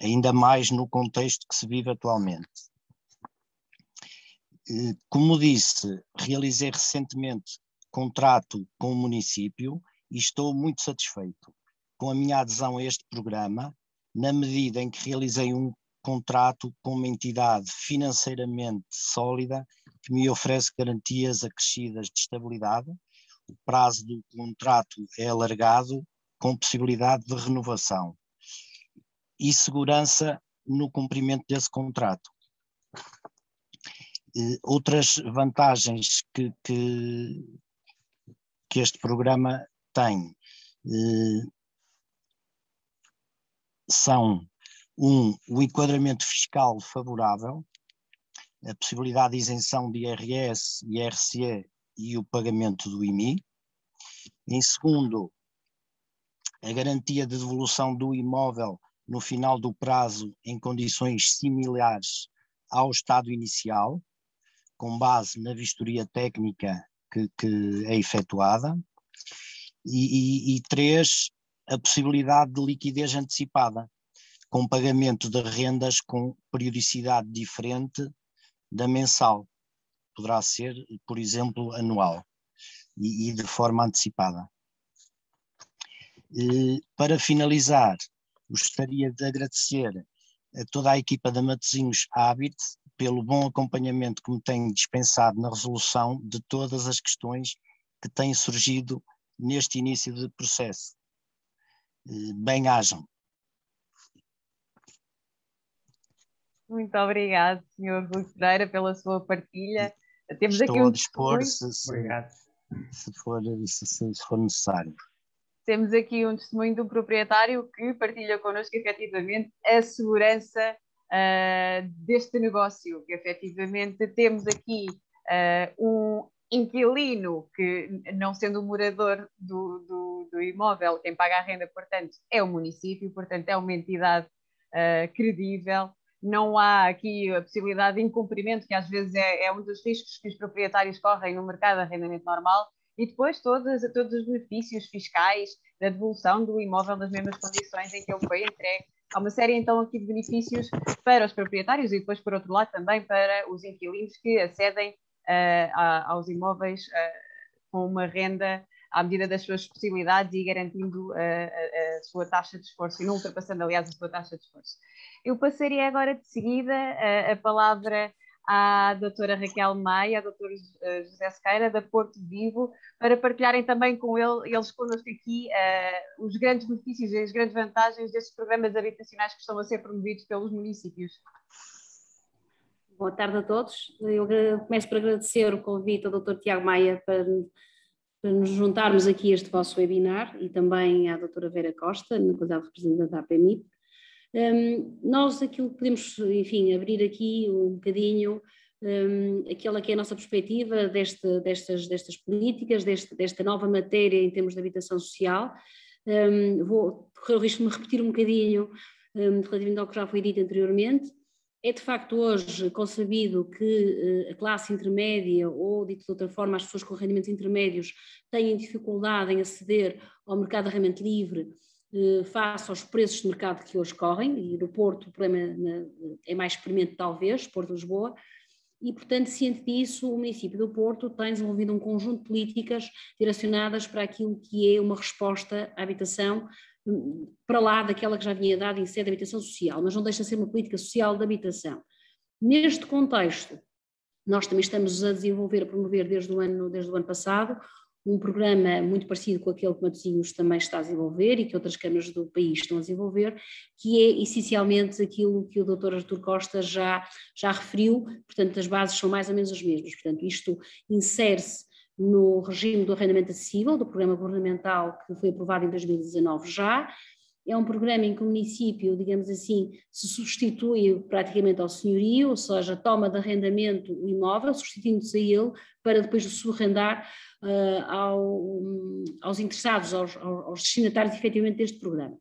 Speaker 4: ainda mais no contexto que se vive atualmente. Eh, como disse, realizei recentemente contrato com o município e estou muito satisfeito com a minha adesão a este programa, na medida em que realizei um contrato com uma entidade financeiramente sólida que me oferece garantias acrescidas de estabilidade. O prazo do contrato é alargado com possibilidade de renovação e segurança no cumprimento desse contrato. Outras vantagens que, que, que este programa tem eh, são um, o enquadramento fiscal favorável, a possibilidade de isenção de IRS, IRCE e o pagamento do IMI. Em segundo, a garantia de devolução do imóvel no final do prazo em condições similares ao estado inicial, com base na vistoria técnica que, que é efetuada. E, e, e, três, a possibilidade de liquidez antecipada, com pagamento de rendas com periodicidade diferente da mensal. Poderá ser, por exemplo, anual e, e de forma antecipada. E, para finalizar, gostaria de agradecer a toda a equipa da Matosinhos Habit pelo bom acompanhamento que me tem dispensado na resolução de todas as questões que têm surgido neste início de processo. Eh, bem-ajam.
Speaker 1: Muito obrigado, Sr. Rui Pereira, pela sua partilha.
Speaker 4: Temos Estou aqui um a dispor se, se, se, for, se, se for necessário.
Speaker 1: Temos aqui um testemunho do proprietário que partilha connosco efetivamente a segurança uh, deste negócio, que efetivamente temos aqui uh, um inquilino que, não sendo o morador do, do, do, imóvel, quem paga a renda, portanto, é o município, portanto, é uma entidade uh, credível. Não há aqui a possibilidade de incumprimento, que às vezes é, é um dos riscos que os proprietários correm no mercado de arrendamento normal, e depois todos, todos os benefícios fiscais da devolução do imóvel nas mesmas condições em que ele foi entregue. Há uma série então aqui de benefícios para os proprietários e depois, por outro lado, também para os inquilinos que acedem uh, aos imóveis uh, com uma renda à medida das suas possibilidades e garantindo a, a, a, sua taxa de esforço e não ultrapassando, aliás, a sua taxa de esforço. Eu passaria agora de seguida a, a palavra à doutora Raquel Maia, à doutora José Sequeira, da Porto Vivo, para partilharem também com ele, eles connosco aqui uh, os grandes benefícios e as grandes vantagens destes programas habitacionais que estão a ser promovidos pelos municípios.
Speaker 5: Boa tarde a todos. Eu começo por agradecer o convite ao Dr. Tiago Maia para, para, nos juntarmos aqui a este vosso webinar e também à doutora Vera Costa, na qualidade de representante da APMIP, um, nós aquilo que podemos, enfim, abrir aqui um bocadinho um, aquela que é a nossa perspectiva deste, destas, destas políticas, deste, desta nova matéria em termos de habitação social. Um, vou correr o risco de me repetir um bocadinho um, relativamente ao que já foi dito anteriormente. É de facto hoje concebido que uh, a classe intermédia, ou dito de outra forma, as pessoas com rendimentos intermédios, têm dificuldade em aceder ao mercado de arrendamento livre eh, face aos preços de mercado que hoje correm, e no Porto o problema é mais experimento talvez, Porto de Lisboa, e portanto ciente disso o município do Porto tem desenvolvido um conjunto de políticas direcionadas para aquilo que é uma resposta à habitação para lá daquela que já vinha dada em sede de habitação social, mas não deixa de ser uma política social de habitação. Neste contexto, nós também estamos a desenvolver, a promover desde o ano, desde o ano passado, um programa muito parecido com aquele que Matosinhos também está a desenvolver e que outras câmaras do país estão a desenvolver, que é essencialmente aquilo que o Dr. Artur Costa já, já referiu, portanto as bases são mais ou menos as mesmas, portanto isto insere-se no regime do arrendamento acessível, do programa governamental que foi aprovado em 2019 já, é um programa em que o município, digamos assim, se substitui praticamente ao senhorio, ou seja, toma de arrendamento o imóvel, substituindo-se a ele, para depois subarrendar uh, ao, aos interessados, aos, aos, destinatários efetivamente deste programa.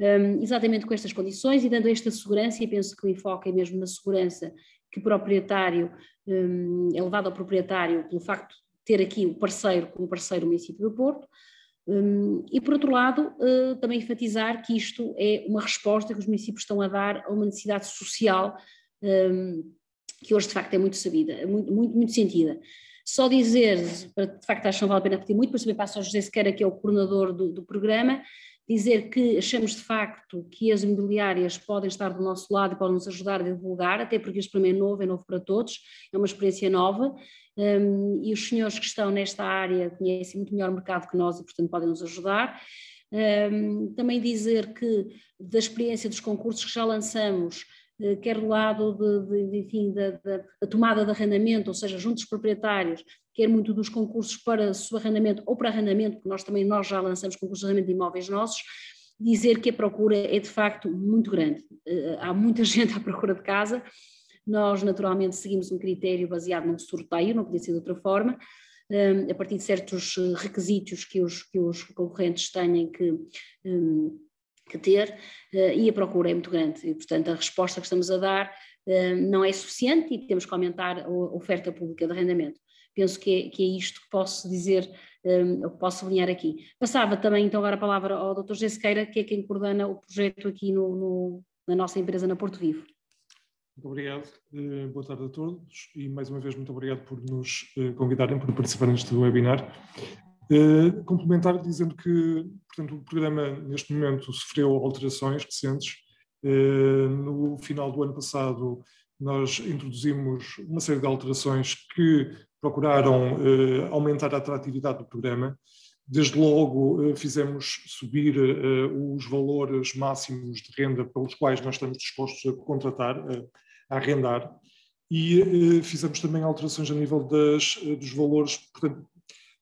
Speaker 5: Um, exatamente com estas condições e dando esta segurança, e penso que o enfoque é mesmo na segurança que o proprietário, um, é levado ao proprietário pelo facto ter aqui o parceiro como parceiro o município do Porto, Um, e, por outro lado, uh, também enfatizar que isto é uma resposta que os municípios estão a dar a uma necessidade social um, que hoje, de facto, é muito sabida, muito, muito, muito sentida. Só dizer, de facto acho que não vale a pena repetir muito, depois também passo ao José Sequeira, que é o coordenador do, do programa, dizer que achamos de facto que as imobiliárias podem estar do nosso lado e podem nos ajudar a divulgar, até porque este programa é novo, é novo para todos, é uma experiência nova, um, e os senhores que estão nesta área conhecem muito melhor o mercado que nós e, portanto, podem nos ajudar. Um, também dizer que da experiência dos concursos que já lançamos, eh, quer do lado de, de, enfim, da, da, da, tomada de arrendamento, ou seja, junto dos proprietários, quer muito dos concursos para subarrendamento ou para arrendamento, porque nós também nós já lançamos concursos de arrendamento de imóveis nossos, dizer que a procura é de facto muito grande. Eh, há muita gente à procura de casa, nós naturalmente seguimos um critério baseado num sorteio, não podia ser de outra forma, eh, a partir de certos requisitos que os, que os concorrentes têm que que ter uh, e a procura é muito grande e, portanto, a resposta que estamos a dar uh, não é suficiente e temos que aumentar a oferta pública de arrendamento. Penso que é, que é isto que posso dizer, um, posso sublinhar aqui. Passava também então agora a palavra ao Dr. José Sequeira, que é quem coordena o projeto aqui no, no, na nossa empresa na Porto Vivo.
Speaker 6: Muito obrigado, uh, boa tarde a todos e mais uma vez muito obrigado por nos convidarem para participar neste webinar. Uh, complementar dizendo que, portanto, o programa neste momento sofreu alterações recentes. Uh, no final do ano passado, nós introduzimos uma série de alterações que procuraram uh, aumentar a atratividade do programa. Desde logo, fizemos subir os valores máximos de renda pelos quais nós estamos dispostos a contratar, a arrendar, e fizemos também alterações a nível das, dos valores, portanto,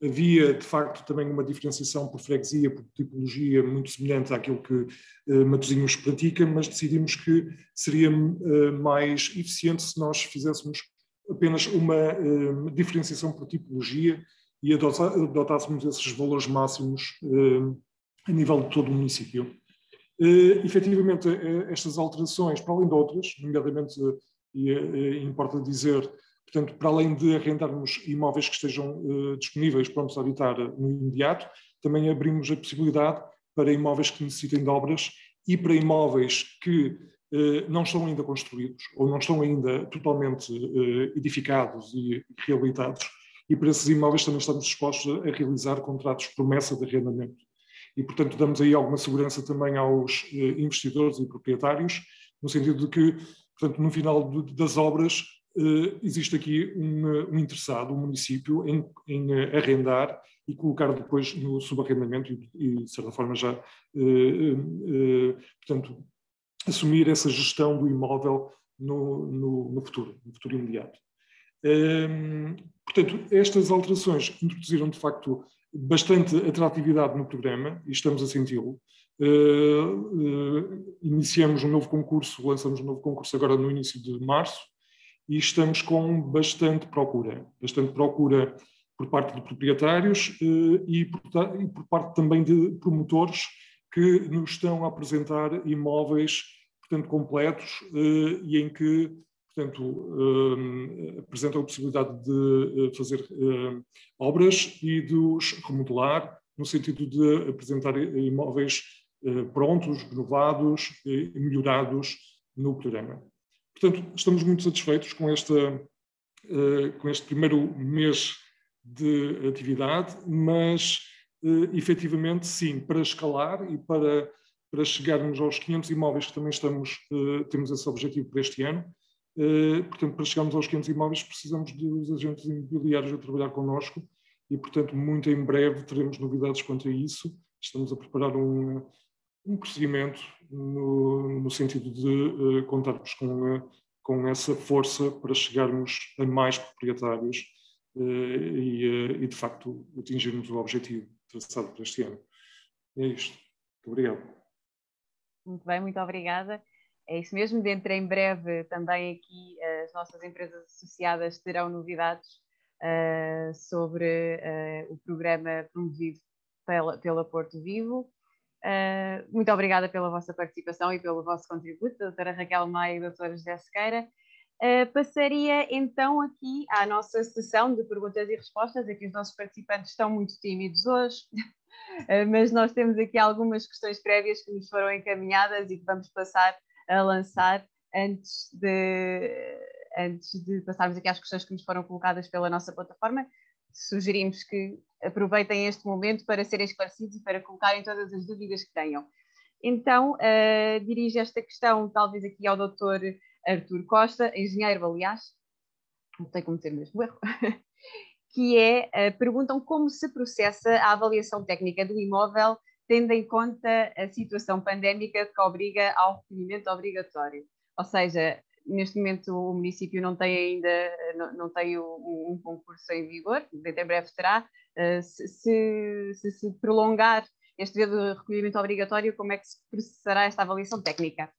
Speaker 6: Havia, de facto, também uma diferenciação por freguesia, por tipologia, muito semelhante àquilo que uh, Matosinhos pratica, mas decidimos que seria mais eficiente se nós fizéssemos apenas uma uh, diferenciação por tipologia e adotássemos esses valores máximos uh, a nível de todo o município. Uh, efetivamente, estas alterações, para além de outras, nomeadamente, e importa dizer, Portanto, para além de arrendarmos imóveis que estejam disponíveis, prontos a habitar no imediato, também abrimos a possibilidade para imóveis que necessitem de obras e para imóveis que não estão ainda construídos ou não estão ainda totalmente uh, edificados e reabilitados. E para esses imóveis também estamos dispostos a realizar contratos de promessa de arrendamento. E, portanto, damos aí alguma segurança também aos investidores e proprietários, no sentido de que, portanto, no final das obras, existe aqui um, um, interessado, um município, em, em arrendar e colocar depois no subarrendamento e, e de certa forma, já, portanto, assumir essa gestão do imóvel no, no, no futuro, no futuro imediato. Ehm, portanto, estas alterações introduziram, de facto, bastante atratividade no programa e estamos a senti-lo. iniciamos um novo concurso, lançamos um novo concurso agora no início de março, e estamos com bastante procura, bastante procura por parte de proprietários eh, e por, e por parte também de promotores que nos estão a apresentar imóveis, portanto, completos eh, e em que, portanto, eh, apresentam a possibilidade de fazer obras e de os remodelar, no sentido de apresentar imóveis prontos, renovados e melhorados no programa. Portanto, estamos muito satisfeitos com, esta, com este primeiro mês de atividade, mas efetivamente, sim, para escalar e para, para chegarmos aos 500 imóveis que também estamos, uh, temos esse objetivo para este ano, uh, portanto, para chegarmos aos 500 imóveis precisamos dos agentes imobiliários a trabalhar connosco e, portanto, muito em breve teremos novidades quanto a isso. Estamos a preparar um, um procedimento no, no sentido de uh, contarmos com, uh, com essa força para chegarmos a mais proprietários uh, e, e, de facto, atingirmos o objetivo traçado para este ano. É isto. Muito obrigado.
Speaker 1: Muito bem, muito obrigada. É isso mesmo, dentro em breve também aqui as nossas empresas associadas terão novidades sobre o programa promovido pela, pela Porto Vivo. Uh, muito obrigada pela vossa participação e pelo vosso contributo, doutora Raquel Maia e doutora José Sequeira. Uh, passaria então aqui à nossa sessão de perguntas e respostas. Aqui os nossos participantes estão muito tímidos hoje, mas nós temos aqui algumas questões prévias que nos foram encaminhadas e que vamos passar a lançar antes de, antes de passarmos aqui às questões que nos foram colocadas pela nossa plataforma. Sugerimos que aproveitem este momento para serem esclarecidos e para colocarem todas as dúvidas que tenham. Então, uh, dirijo esta questão talvez aqui ao Dr. Artur Costa, engenheiro, aliás, não sei como ter mesmo erro, que é, uh, perguntam como se processa a avaliação técnica do imóvel, tendo em conta a situação pandémica que obriga ao recolhimento obrigatório. Ou seja, neste momento o município não tem ainda não, não tem um, um, concurso em vigor, dentro em breve terá. Uh, se, se, se, prolongar este dedo de recolhimento obrigatório, como é que se processará esta avaliação técnica?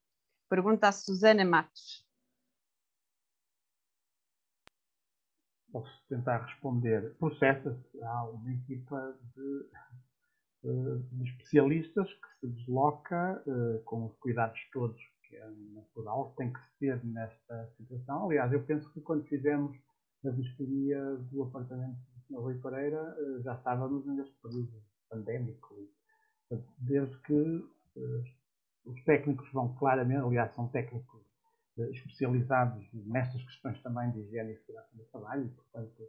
Speaker 1: Pergunta a Susana Matos.
Speaker 3: Posso tentar responder. Processa-se. Há uma equipa de, eh, de, especialistas que se desloca uh, com os cuidados todos que é natural, tem que se ter nesta situação. Aliás, eu penso que quando fizemos a vistoria do apartamento do Sr. Rui Pereira, eh, já estávamos neste período pandémico. Desde que eh, os técnicos vão claramente, aliás, são técnicos eh, especializados nestas questões também de higiene e segurança do trabalho, e, portanto,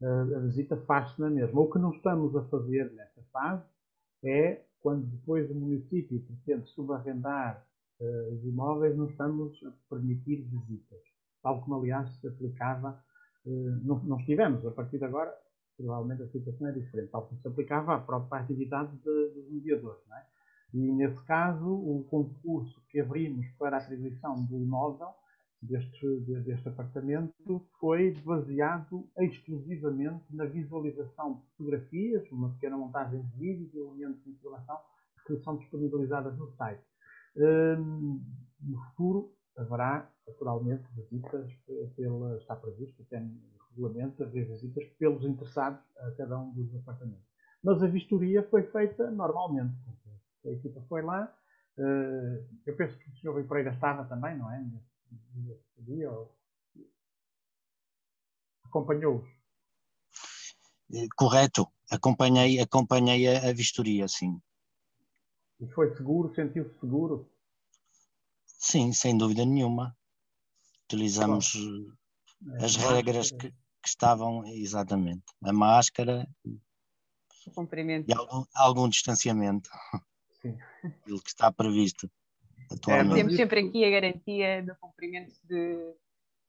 Speaker 3: a visita faz-se na mesma. O que não estamos a fazer nesta fase é, quando depois o município pretende subarrendar uh, os imóveis, não estamos a permitir visitas. Tal como, aliás, se aplicava, uh, não, não estivemos, a partir de agora, provavelmente a situação é diferente, tal como se aplicava à própria atividade de, dos mediadores. Não é? E, nesse caso, o concurso que abrimos para a atribuição do imóvel, deste, deste apartamento, foi baseado exclusivamente na visualização de fotografias, uma pequena montagem de vídeos e elementos de informação que são disponibilizadas no site. Hum, no futuro haverá, naturalmente, visitas pela, está previsto até no regulamento, haver visitas pelos interessados a cada um dos apartamentos. Mas a vistoria foi feita normalmente. A equipa foi lá. Hum, eu penso que o Sr. Rui Pereira estava também, não é? Nesse dia. Acompanhou-os.
Speaker 4: Eh, correto. Acompanhei, acompanhei a, a vistoria, sim.
Speaker 3: E foi seguro? Sentiu-se seguro?
Speaker 4: Sim, sem dúvida nenhuma. Utilizamos é, as regras que, que, estavam, exatamente. A máscara
Speaker 1: o comprimento.
Speaker 4: e algum, algum distanciamento. Sim. Aquilo que está previsto atualmente.
Speaker 1: É, temos sempre aqui a garantia do cumprimento de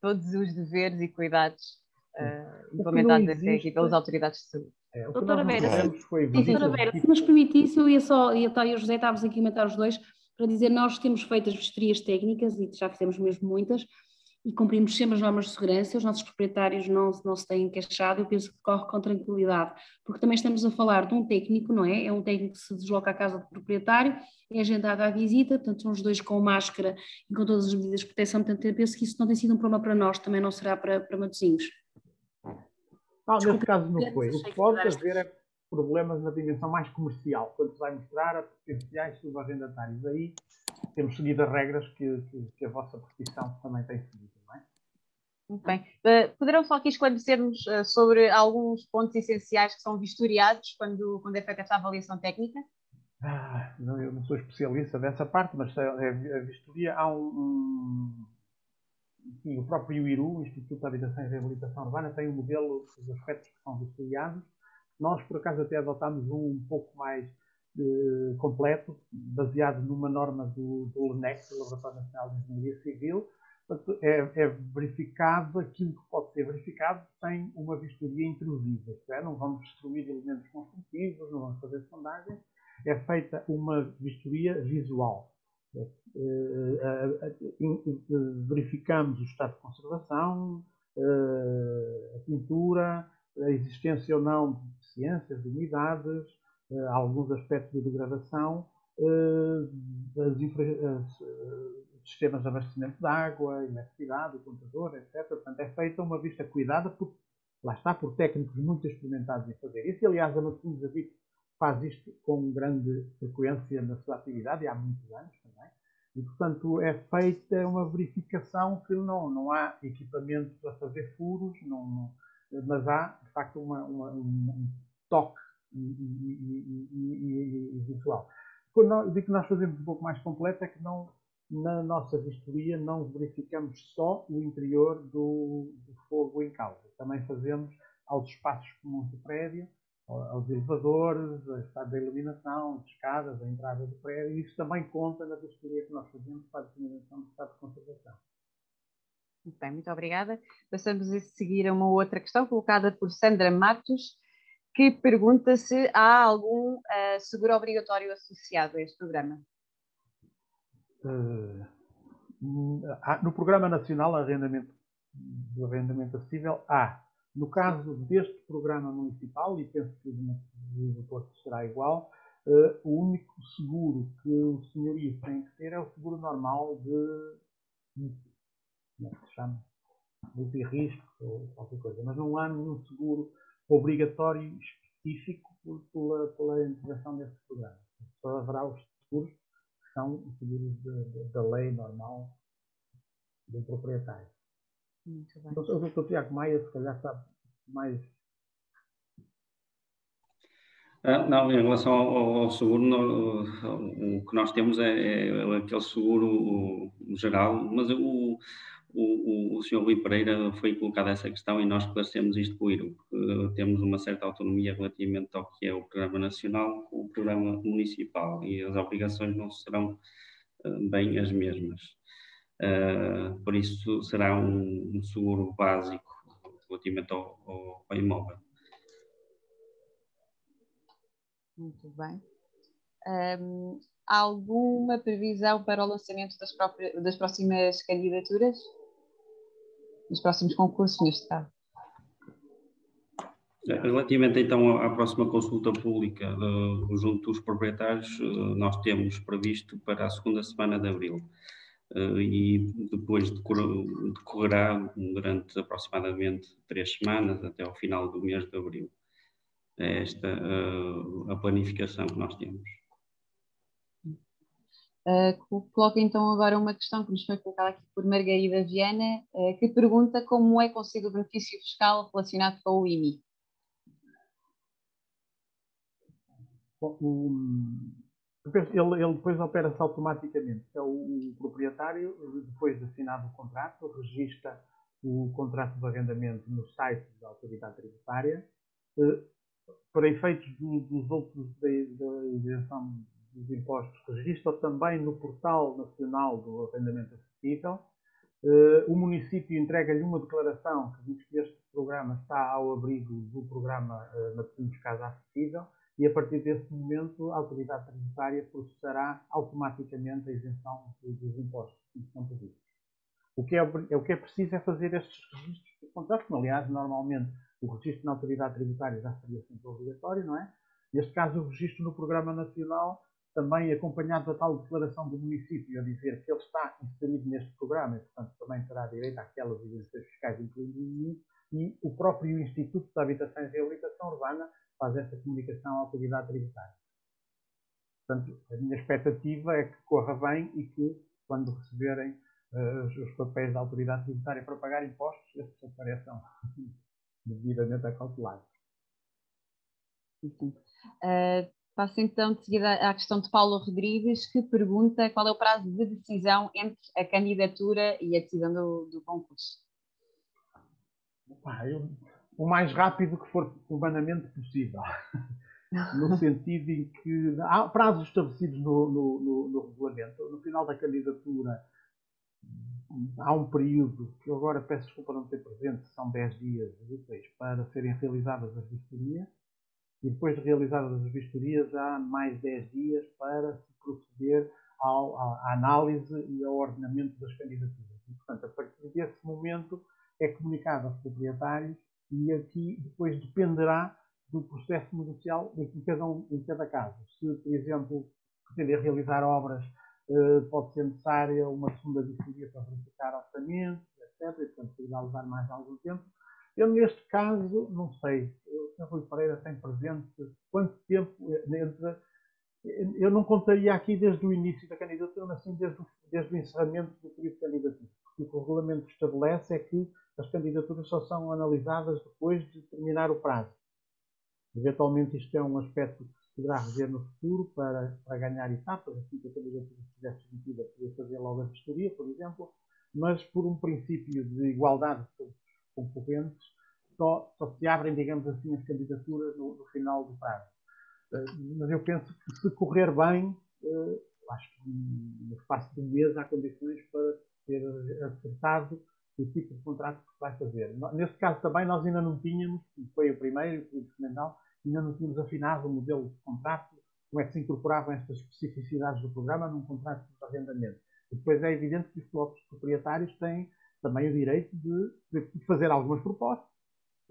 Speaker 1: todos os deveres e cuidados uh, implementados existe... aqui pelas autoridades de saúde.
Speaker 5: É, Doutora Vera, Doutora Vera, se nos permitisse, eu ia só, e o José estávamos aqui a comentar os dois, para dizer nós temos feito as vistorias técnicas e já fizemos mesmo muitas e cumprimos sempre as normas de segurança, os nossos proprietários não, não se têm queixado, eu penso que corre com tranquilidade, porque também estamos a falar de um técnico, não é? É um técnico que se desloca à casa do proprietário, é agendado à visita, portanto são os dois com máscara e com todas as medidas de proteção, portanto eu penso que isso não tem sido um problema para nós, também não será para, para Matosinhos.
Speaker 3: Não, nesse caso não foi. O que pode haver é problemas na dimensão mais comercial, quando se vai mostrar a potenciais subarrendatários. Aí temos seguido as regras que, que, que, a vossa profissão também tem seguido, não é?
Speaker 1: Muito bem. Uh, poderão só aqui esclarecer-nos uh, sobre alguns pontos essenciais que são vistoriados quando, quando é feita esta avaliação técnica?
Speaker 3: Ah, não, eu não sou especialista dessa parte, mas a, a vistoria há um, um enfim, o próprio IRU, o Instituto de Habitação e Reabilitação Urbana, tem um modelo dos aspectos que são vistoriados. Nós, por acaso, até adotámos um um pouco mais eh, completo, baseado numa norma do, do LNEC, do Laboratório Nacional de Engenharia Civil. É, é, verificado aquilo que pode ser verificado sem uma vistoria intrusiva. É? Não vamos destruir elementos construtivos, não vamos fazer sondagens. É feita uma vistoria visual. Eh, verificamos o estado de conservação, a pintura, a existência ou não de deficiências, de umidades, alguns aspectos de degradação, os sistemas de abastecimento de água, eletricidade, o contador, etc. Portanto, é feita uma vista cuidada, por, lá está, por técnicos muito experimentados em fazer isso. E, aliás, a Martins David faz isto com grande frequência na sua atividade, e há muitos anos também. E, portanto, é feita uma verificação que não, não há equipamentos a fazer furos, não, mas há, de facto, uma, uma, um toque e, e, e, digo que nós fazemos um pouco mais completo, é que não, na nossa vistoria não verificamos só o interior do, do fogo em causa. Também fazemos aos espaços comuns do prédio, aos elevadores, a estado da iluminação, as escadas, a entrada do prédio, e isso também conta na vistoria que nós fazemos para a determinação do estado de conservação.
Speaker 1: Muito bem, muito obrigada. Passamos a seguir a uma outra questão colocada por Sandra Matos, que pergunta se há algum uh, seguro obrigatório associado a este programa.
Speaker 3: Uh, no Programa Nacional Arrendamento, de Arrendamento Acessível há. No caso deste programa municipal, e penso que o doutor será igual, uh, o único seguro que o senhorio tem que ter é o seguro normal de. Como é que se chama? Multirrisco ou qualquer coisa. Mas não há nenhum seguro obrigatório específico pela, pela intervenção deste programa. Só haverá os seguros que são os seguros da lei normal do proprietário. Muito bem. Então, o doutor Tiago Maia, se calhar, sabe mais.
Speaker 2: Ah, não, em relação ao, ao seguro, no, o que nós temos é, é aquele seguro geral, mas o, o, o, Sr. Rui Pereira foi colocada essa questão e nós esclarecemos isto com o IRU. Temos uma certa autonomia relativamente ao que é o Programa Nacional o Programa Municipal e as obrigações não serão ah, bem as mesmas. Uh, por isso será um, um, seguro básico relativamente ao, ao, ao, imóvel.
Speaker 1: Muito bem. Um, há alguma previsão para o lançamento das, próprias, das próximas candidaturas? Dos próximos concursos, neste caso?
Speaker 2: Relativamente então à próxima consulta pública uh, junto dos proprietários, uh, nós temos previsto para a segunda semana de abril. Uh, e depois decorrerá durante aproximadamente três semanas até ao final do mês de abril. É esta a planificação que nós temos.
Speaker 1: Uh, coloco então agora uma questão que nos foi colocada aqui por Margarida Viana, que pergunta como é conseguido o benefício fiscal relacionado com o IMI.
Speaker 3: Bom, ele, ele depois opera-se automaticamente. É o, o, proprietário, depois de assinado o contrato, registra o contrato de arrendamento no site da autoridade tributária. Eh, para efeitos do, dos outros da isenção dos impostos, registra também no portal nacional do arrendamento acessível. Eh, o município entrega-lhe uma declaração que diz que este programa está ao abrigo do programa uh, Matosinhos Casa Acessível e a partir desse momento a autoridade tributária processará automaticamente a isenção dos impostos que estão previstos. O que é, o que é preciso é fazer estes registros de contratos, aliás, normalmente o registro na autoridade tributária já seria sempre obrigatório, não é? Neste caso, o registro no Programa Nacional, também acompanhado da tal declaração do município a dizer que ele está inserido neste programa e, portanto, também terá direito àquelas isenções fiscais, incluindo e o próprio Instituto de Habitação e Reabilitação Urbana faz essa comunicação à autoridade tributária. Portanto, a minha expectativa é que corra bem e que, quando receberem uh, os papéis da autoridade tributária para pagar impostos, estes apareçam devidamente acautelados.
Speaker 1: Uh, passo então de seguida à questão de Paulo Rodrigues, que pergunta qual é o prazo de decisão entre a candidatura e a decisão do, do concurso.
Speaker 3: Ah, eu o mais rápido que for humanamente possível. no sentido em que há prazos estabelecidos no, no, no, no, regulamento. No final da candidatura há um período, que eu agora peço desculpa não ter presente, são 10 dias úteis para serem realizadas as vistorias. E depois de realizadas as vistorias há mais 10 dias para se proceder ao, à análise e ao ordenamento das candidaturas. E, portanto, a partir desse momento é comunicado aos proprietários e aqui depois dependerá do processo negocial em cada, um, em cada caso. Se, por exemplo, pretender realizar obras, eh, pode ser necessária uma segunda vistoria para verificar orçamentos, etc. E, portanto, poderá levar mais algum tempo. Eu, neste caso, não sei. O Sr. Rui Pereira tem presente quanto tempo entre. Eu não contaria aqui desde o início da candidatura, mas sim desde o, desde o encerramento do período de candidatura. Porque o que o regulamento estabelece é que as candidaturas só são analisadas depois de terminar o prazo. Eventualmente isto é um aspecto que poderá rever no futuro para, para ganhar etapas, assim que a candidatura estiver submetida, poder fazer logo a vistoria, por exemplo, mas por um princípio de igualdade de concorrentes, só, só se abrem, digamos assim, as candidaturas no, no final do prazo. Uh, mas eu penso que se correr bem, uh, acho que no espaço de um mês há condições para ser acertado o tipo de contrato que se vai fazer. Neste caso também nós ainda não tínhamos, foi o primeiro, o experimental, ainda não tínhamos afinado o modelo de contrato, como é que se incorporavam estas especificidades do programa num contrato de arrendamento. Depois é evidente que os próprios proprietários têm também o direito de, fazer algumas propostas,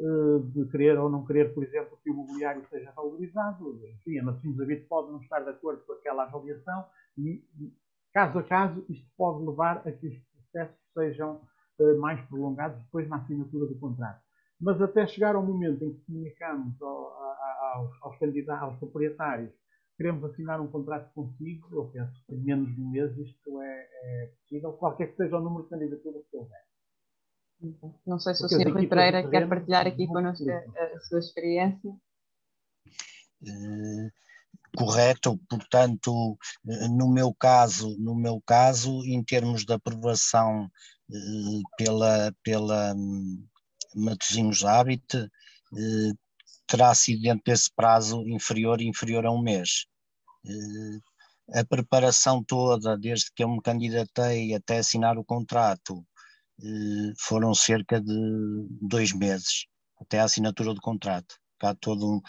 Speaker 3: eh, de querer ou não querer, por exemplo, que o mobiliário seja valorizado. Enfim, a Matosinhos Habito pode não estar de acordo com aquela avaliação e, caso a caso, isto pode levar a que os processos sejam eh, mais prolongados depois na assinatura do contrato. Mas até chegar ao momento em que comunicamos aos, aos candidatos, aos proprietários, queremos assinar um contrato consigo, eu penso que em menos de um mês isto é, é possível, qualquer que seja o número de candidaturas que houver.
Speaker 1: Não sei se Porque o Sr. Rui Pereira quer partilhar aqui connosco a, a sua experiência.
Speaker 4: Uh, correto, portanto, eh, no meu caso, no meu caso, em termos de aprovação uh, pela, pela um, Matosinhos Habit, uh, terá sido dentro desse prazo inferior inferior a um mês. a preparação toda, desde que eu me candidatei até assinar o contrato, eh, foram cerca de dois meses até a assinatura do contrato. Cá todo um,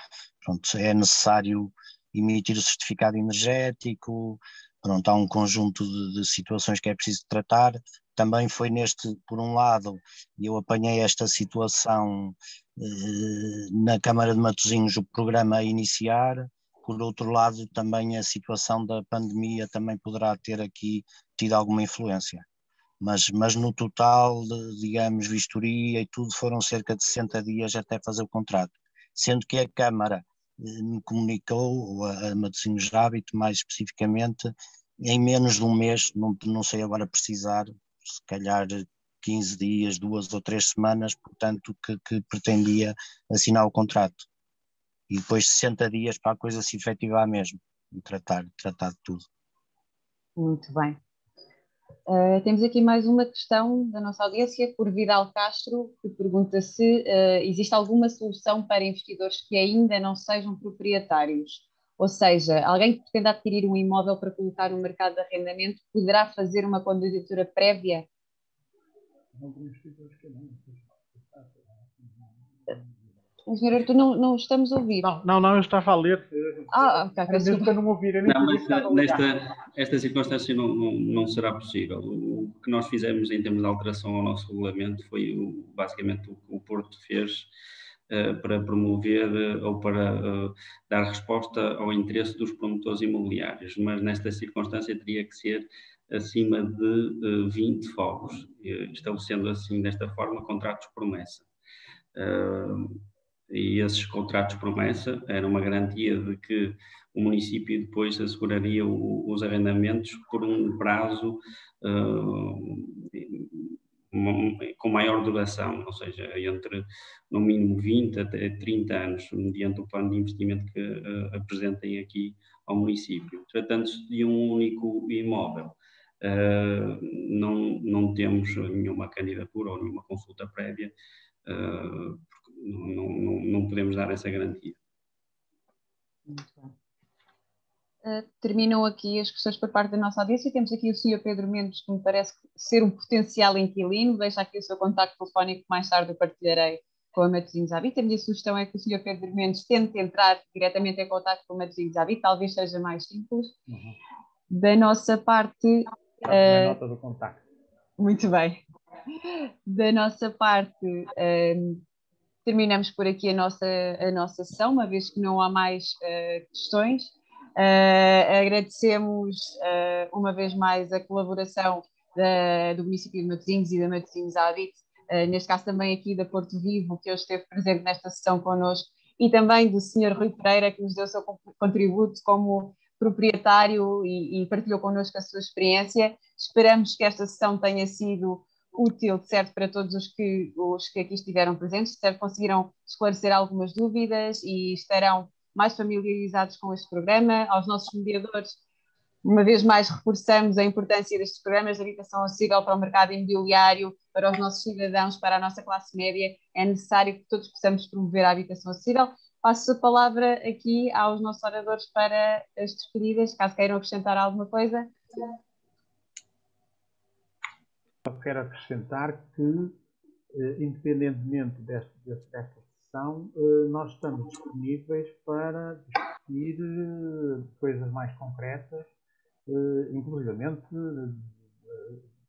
Speaker 4: pronto, é necessário emitir o certificado energético, pronto, há um conjunto de, de, situações que é preciso tratar. Também foi neste, por um lado, eu apanhei esta situação eh, na Câmara de Matosinhos, o programa a iniciar, por outro lado, também a situação da pandemia também poderá ter aqui tido alguma influência mas, mas no total, digamos, vistoria e tudo, foram cerca de 60 dias até fazer o contrato. Sendo que a Câmara me comunicou, a Matosinhos Hábito mais especificamente, em menos de um mês, não, não sei agora precisar, se calhar 15 dias, duas ou três semanas, portanto, que, que pretendia assinar o contrato. E depois 60 dias para a coisa se efetivar mesmo, tratar, tratar de tudo.
Speaker 1: Muito bem. Uh, temos aqui mais uma questão da nossa audiência, por Vidal Castro, que pergunta se uh, existe alguma solução para investidores que ainda não sejam proprietários. Ou seja, alguém que pretenda adquirir um imóvel para colocar no mercado de arrendamento poderá fazer uma candidatura prévia? Não, investidores que não. Engenheiro Arthur, não, não estamos a ouvir.
Speaker 3: Não, não, não eu estava a ler.
Speaker 1: Ah, ok.
Speaker 3: Mesmo para não ouvir. Eu
Speaker 2: não, mas nesta, esta circunstância não, não, não, será possível. O que nós fizemos em termos de alteração ao nosso regulamento foi o, basicamente o que o Porto fez uh, para promover uh, ou para uh, dar resposta ao interesse dos promotores imobiliários, mas nesta circunstância teria que ser acima de 20 fogos, estabelecendo assim, desta forma, contratos promessa. Uh, e esses contratos promessa eram uma garantia de que o município depois asseguraria o, os arrendamentos por um prazo uh, com maior duração, ou seja, entre no mínimo 20 até 30 anos, mediante o plano de investimento que uh, apresentem aqui ao município. Tratando-se de um único imóvel, uh, não, não temos nenhuma candidatura ou nenhuma consulta prévia, uh, não, não, não podemos dar essa garantia. Muito bem.
Speaker 1: Uh, terminam aqui as questões por parte da nossa audiência. Temos aqui o Sr. Pedro Mendes, que me parece ser um potencial inquilino. Deixa aqui o seu contacto telefónico, mais tarde eu partilharei com a Matosinhos Habita. A minha sugestão é que o Sr. Pedro Mendes tente entrar diretamente em contato com a Matosinhos Habita, talvez seja mais simples. Uhum. Da nossa parte.
Speaker 3: Uh, nota do contacto.
Speaker 1: Muito bem. Da nossa parte, uh, terminamos por aqui a nossa, a nossa sessão, uma vez que não há mais uh, questões. Uh, agradecemos uh, uma vez mais a colaboração da, do município de Matosinhos e da Matosinhos Habit, neste caso também aqui da Porto Vivo, que hoje esteve presente nesta sessão connosco, e também do Sr. Rui Pereira, que nos deu o seu contributo como proprietário e, e partilhou connosco a sua experiência. Esperamos que esta sessão tenha sido útil, certo, para todos os que, os que aqui estiveram presentes, certo, conseguiram esclarecer algumas dúvidas e estarão mais familiarizados com este programa, aos nossos mediadores uma vez mais reforçamos a importância destes programas de habitação acessível para o mercado imobiliário, para os nossos cidadãos, para a nossa classe média. É necessário que todos possamos promover a habitação acessível. Passo a palavra aqui aos nossos oradores para as despedidas, caso queiram acrescentar alguma coisa.
Speaker 3: Eu quero acrescentar que, eh, independentemente desta, desta sessão, eh, nós estamos disponíveis para discutir eh, coisas mais concretas inclusivamente,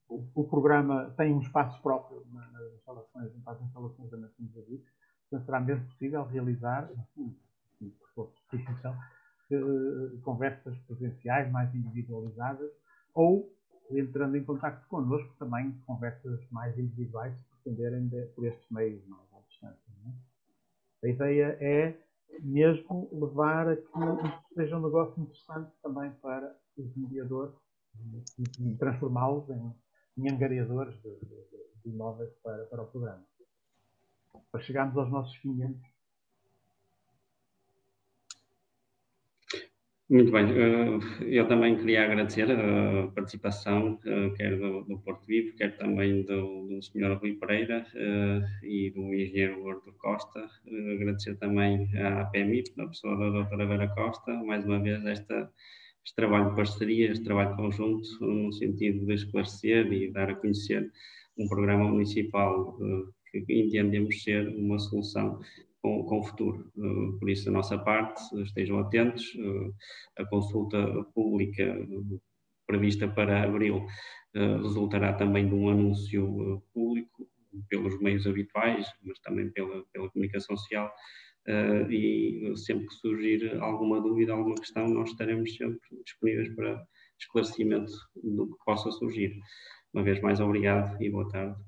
Speaker 3: o, o, programa tem um espaço próprio nas instalações, nas instalações da Nações Unidas, portanto será mesmo possível realizar, uh, conversas presenciais mais individualizadas ou entrando em contato connosco também conversas mais individuais se pretenderem de, por estes meios mais à distância. É? A ideia é mesmo levar a que isto seja um negócio interessante também para os mediadores e, transformá-los em, em angariadores de, de, de, imóveis para, para o programa. Para chegarmos aos nossos 500
Speaker 2: Muito bem, eh, eu também queria agradecer a participação, eh, quer do, Porto Vivo, quer também do, do Sr. Rui Pereira eh, e do engenheiro Artur Costa. Agradecer também à APMI, a pessoa da doutora Vera Costa, mais uma vez esta, este trabalho de parceria, este trabalho conjunto, no sentido de esclarecer e dar a conhecer um programa municipal que entendemos ser uma solução com, com o futuro. Uh, por isso, da nossa parte, estejam atentos. Uh, a consulta pública uh, prevista para abril resultará também de um anúncio público pelos meios habituais, mas também pela, pela comunicação social. e sempre que surgir alguma dúvida, alguma questão, nós estaremos sempre disponíveis para esclarecimento do que possa surgir. Uma vez mais, obrigado e boa tarde.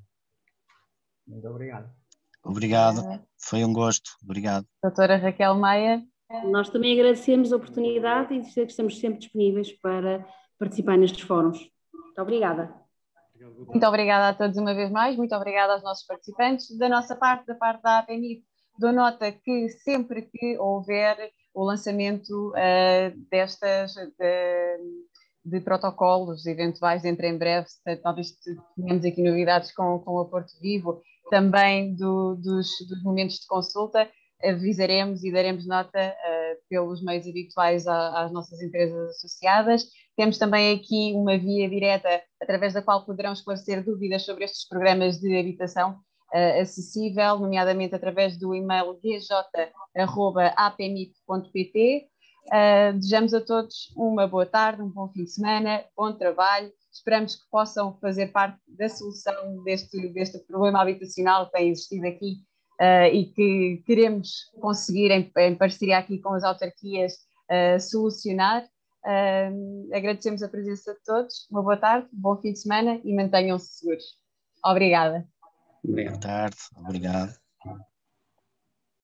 Speaker 3: Muito obrigado.
Speaker 4: Obrigado, foi um gosto, obrigado.
Speaker 1: Doutora Raquel Maia.
Speaker 5: Nós também agradecemos a oportunidade e dizer que estamos sempre disponíveis para participar nestes fóruns. Muito obrigada.
Speaker 1: Muito obrigada a todos uma vez mais, muito obrigada aos nossos participantes. Da nossa parte, da parte da APMI, dou nota que sempre que houver o lançamento uh, destas de, de, protocolos eventuais, entre em breve, talvez tenhamos aqui novidades com, com o Porto Vivo também do, dos, dos, momentos de consulta, avisaremos e daremos nota uh, pelos meios habituais às nossas empresas associadas. Temos também aqui uma via direta através da qual poderão esclarecer dúvidas sobre estes programas de habitação uh, acessível, nomeadamente através do e-mail dj.apmip.pt. Uh, eh, desejamos a todos uma boa tarde, um bom fim de semana, bom trabalho Esperamos que possam fazer parte da solução deste, deste problema habitacional que tem existido aqui uh, e que queremos conseguir, em, em, parceria aqui com as autarquias, uh, solucionar. Uh, agradecemos a presença de todos. Uma boa tarde, um bom fim de semana e mantenham-se seguros. Obrigada.
Speaker 4: Boa tarde, obrigado.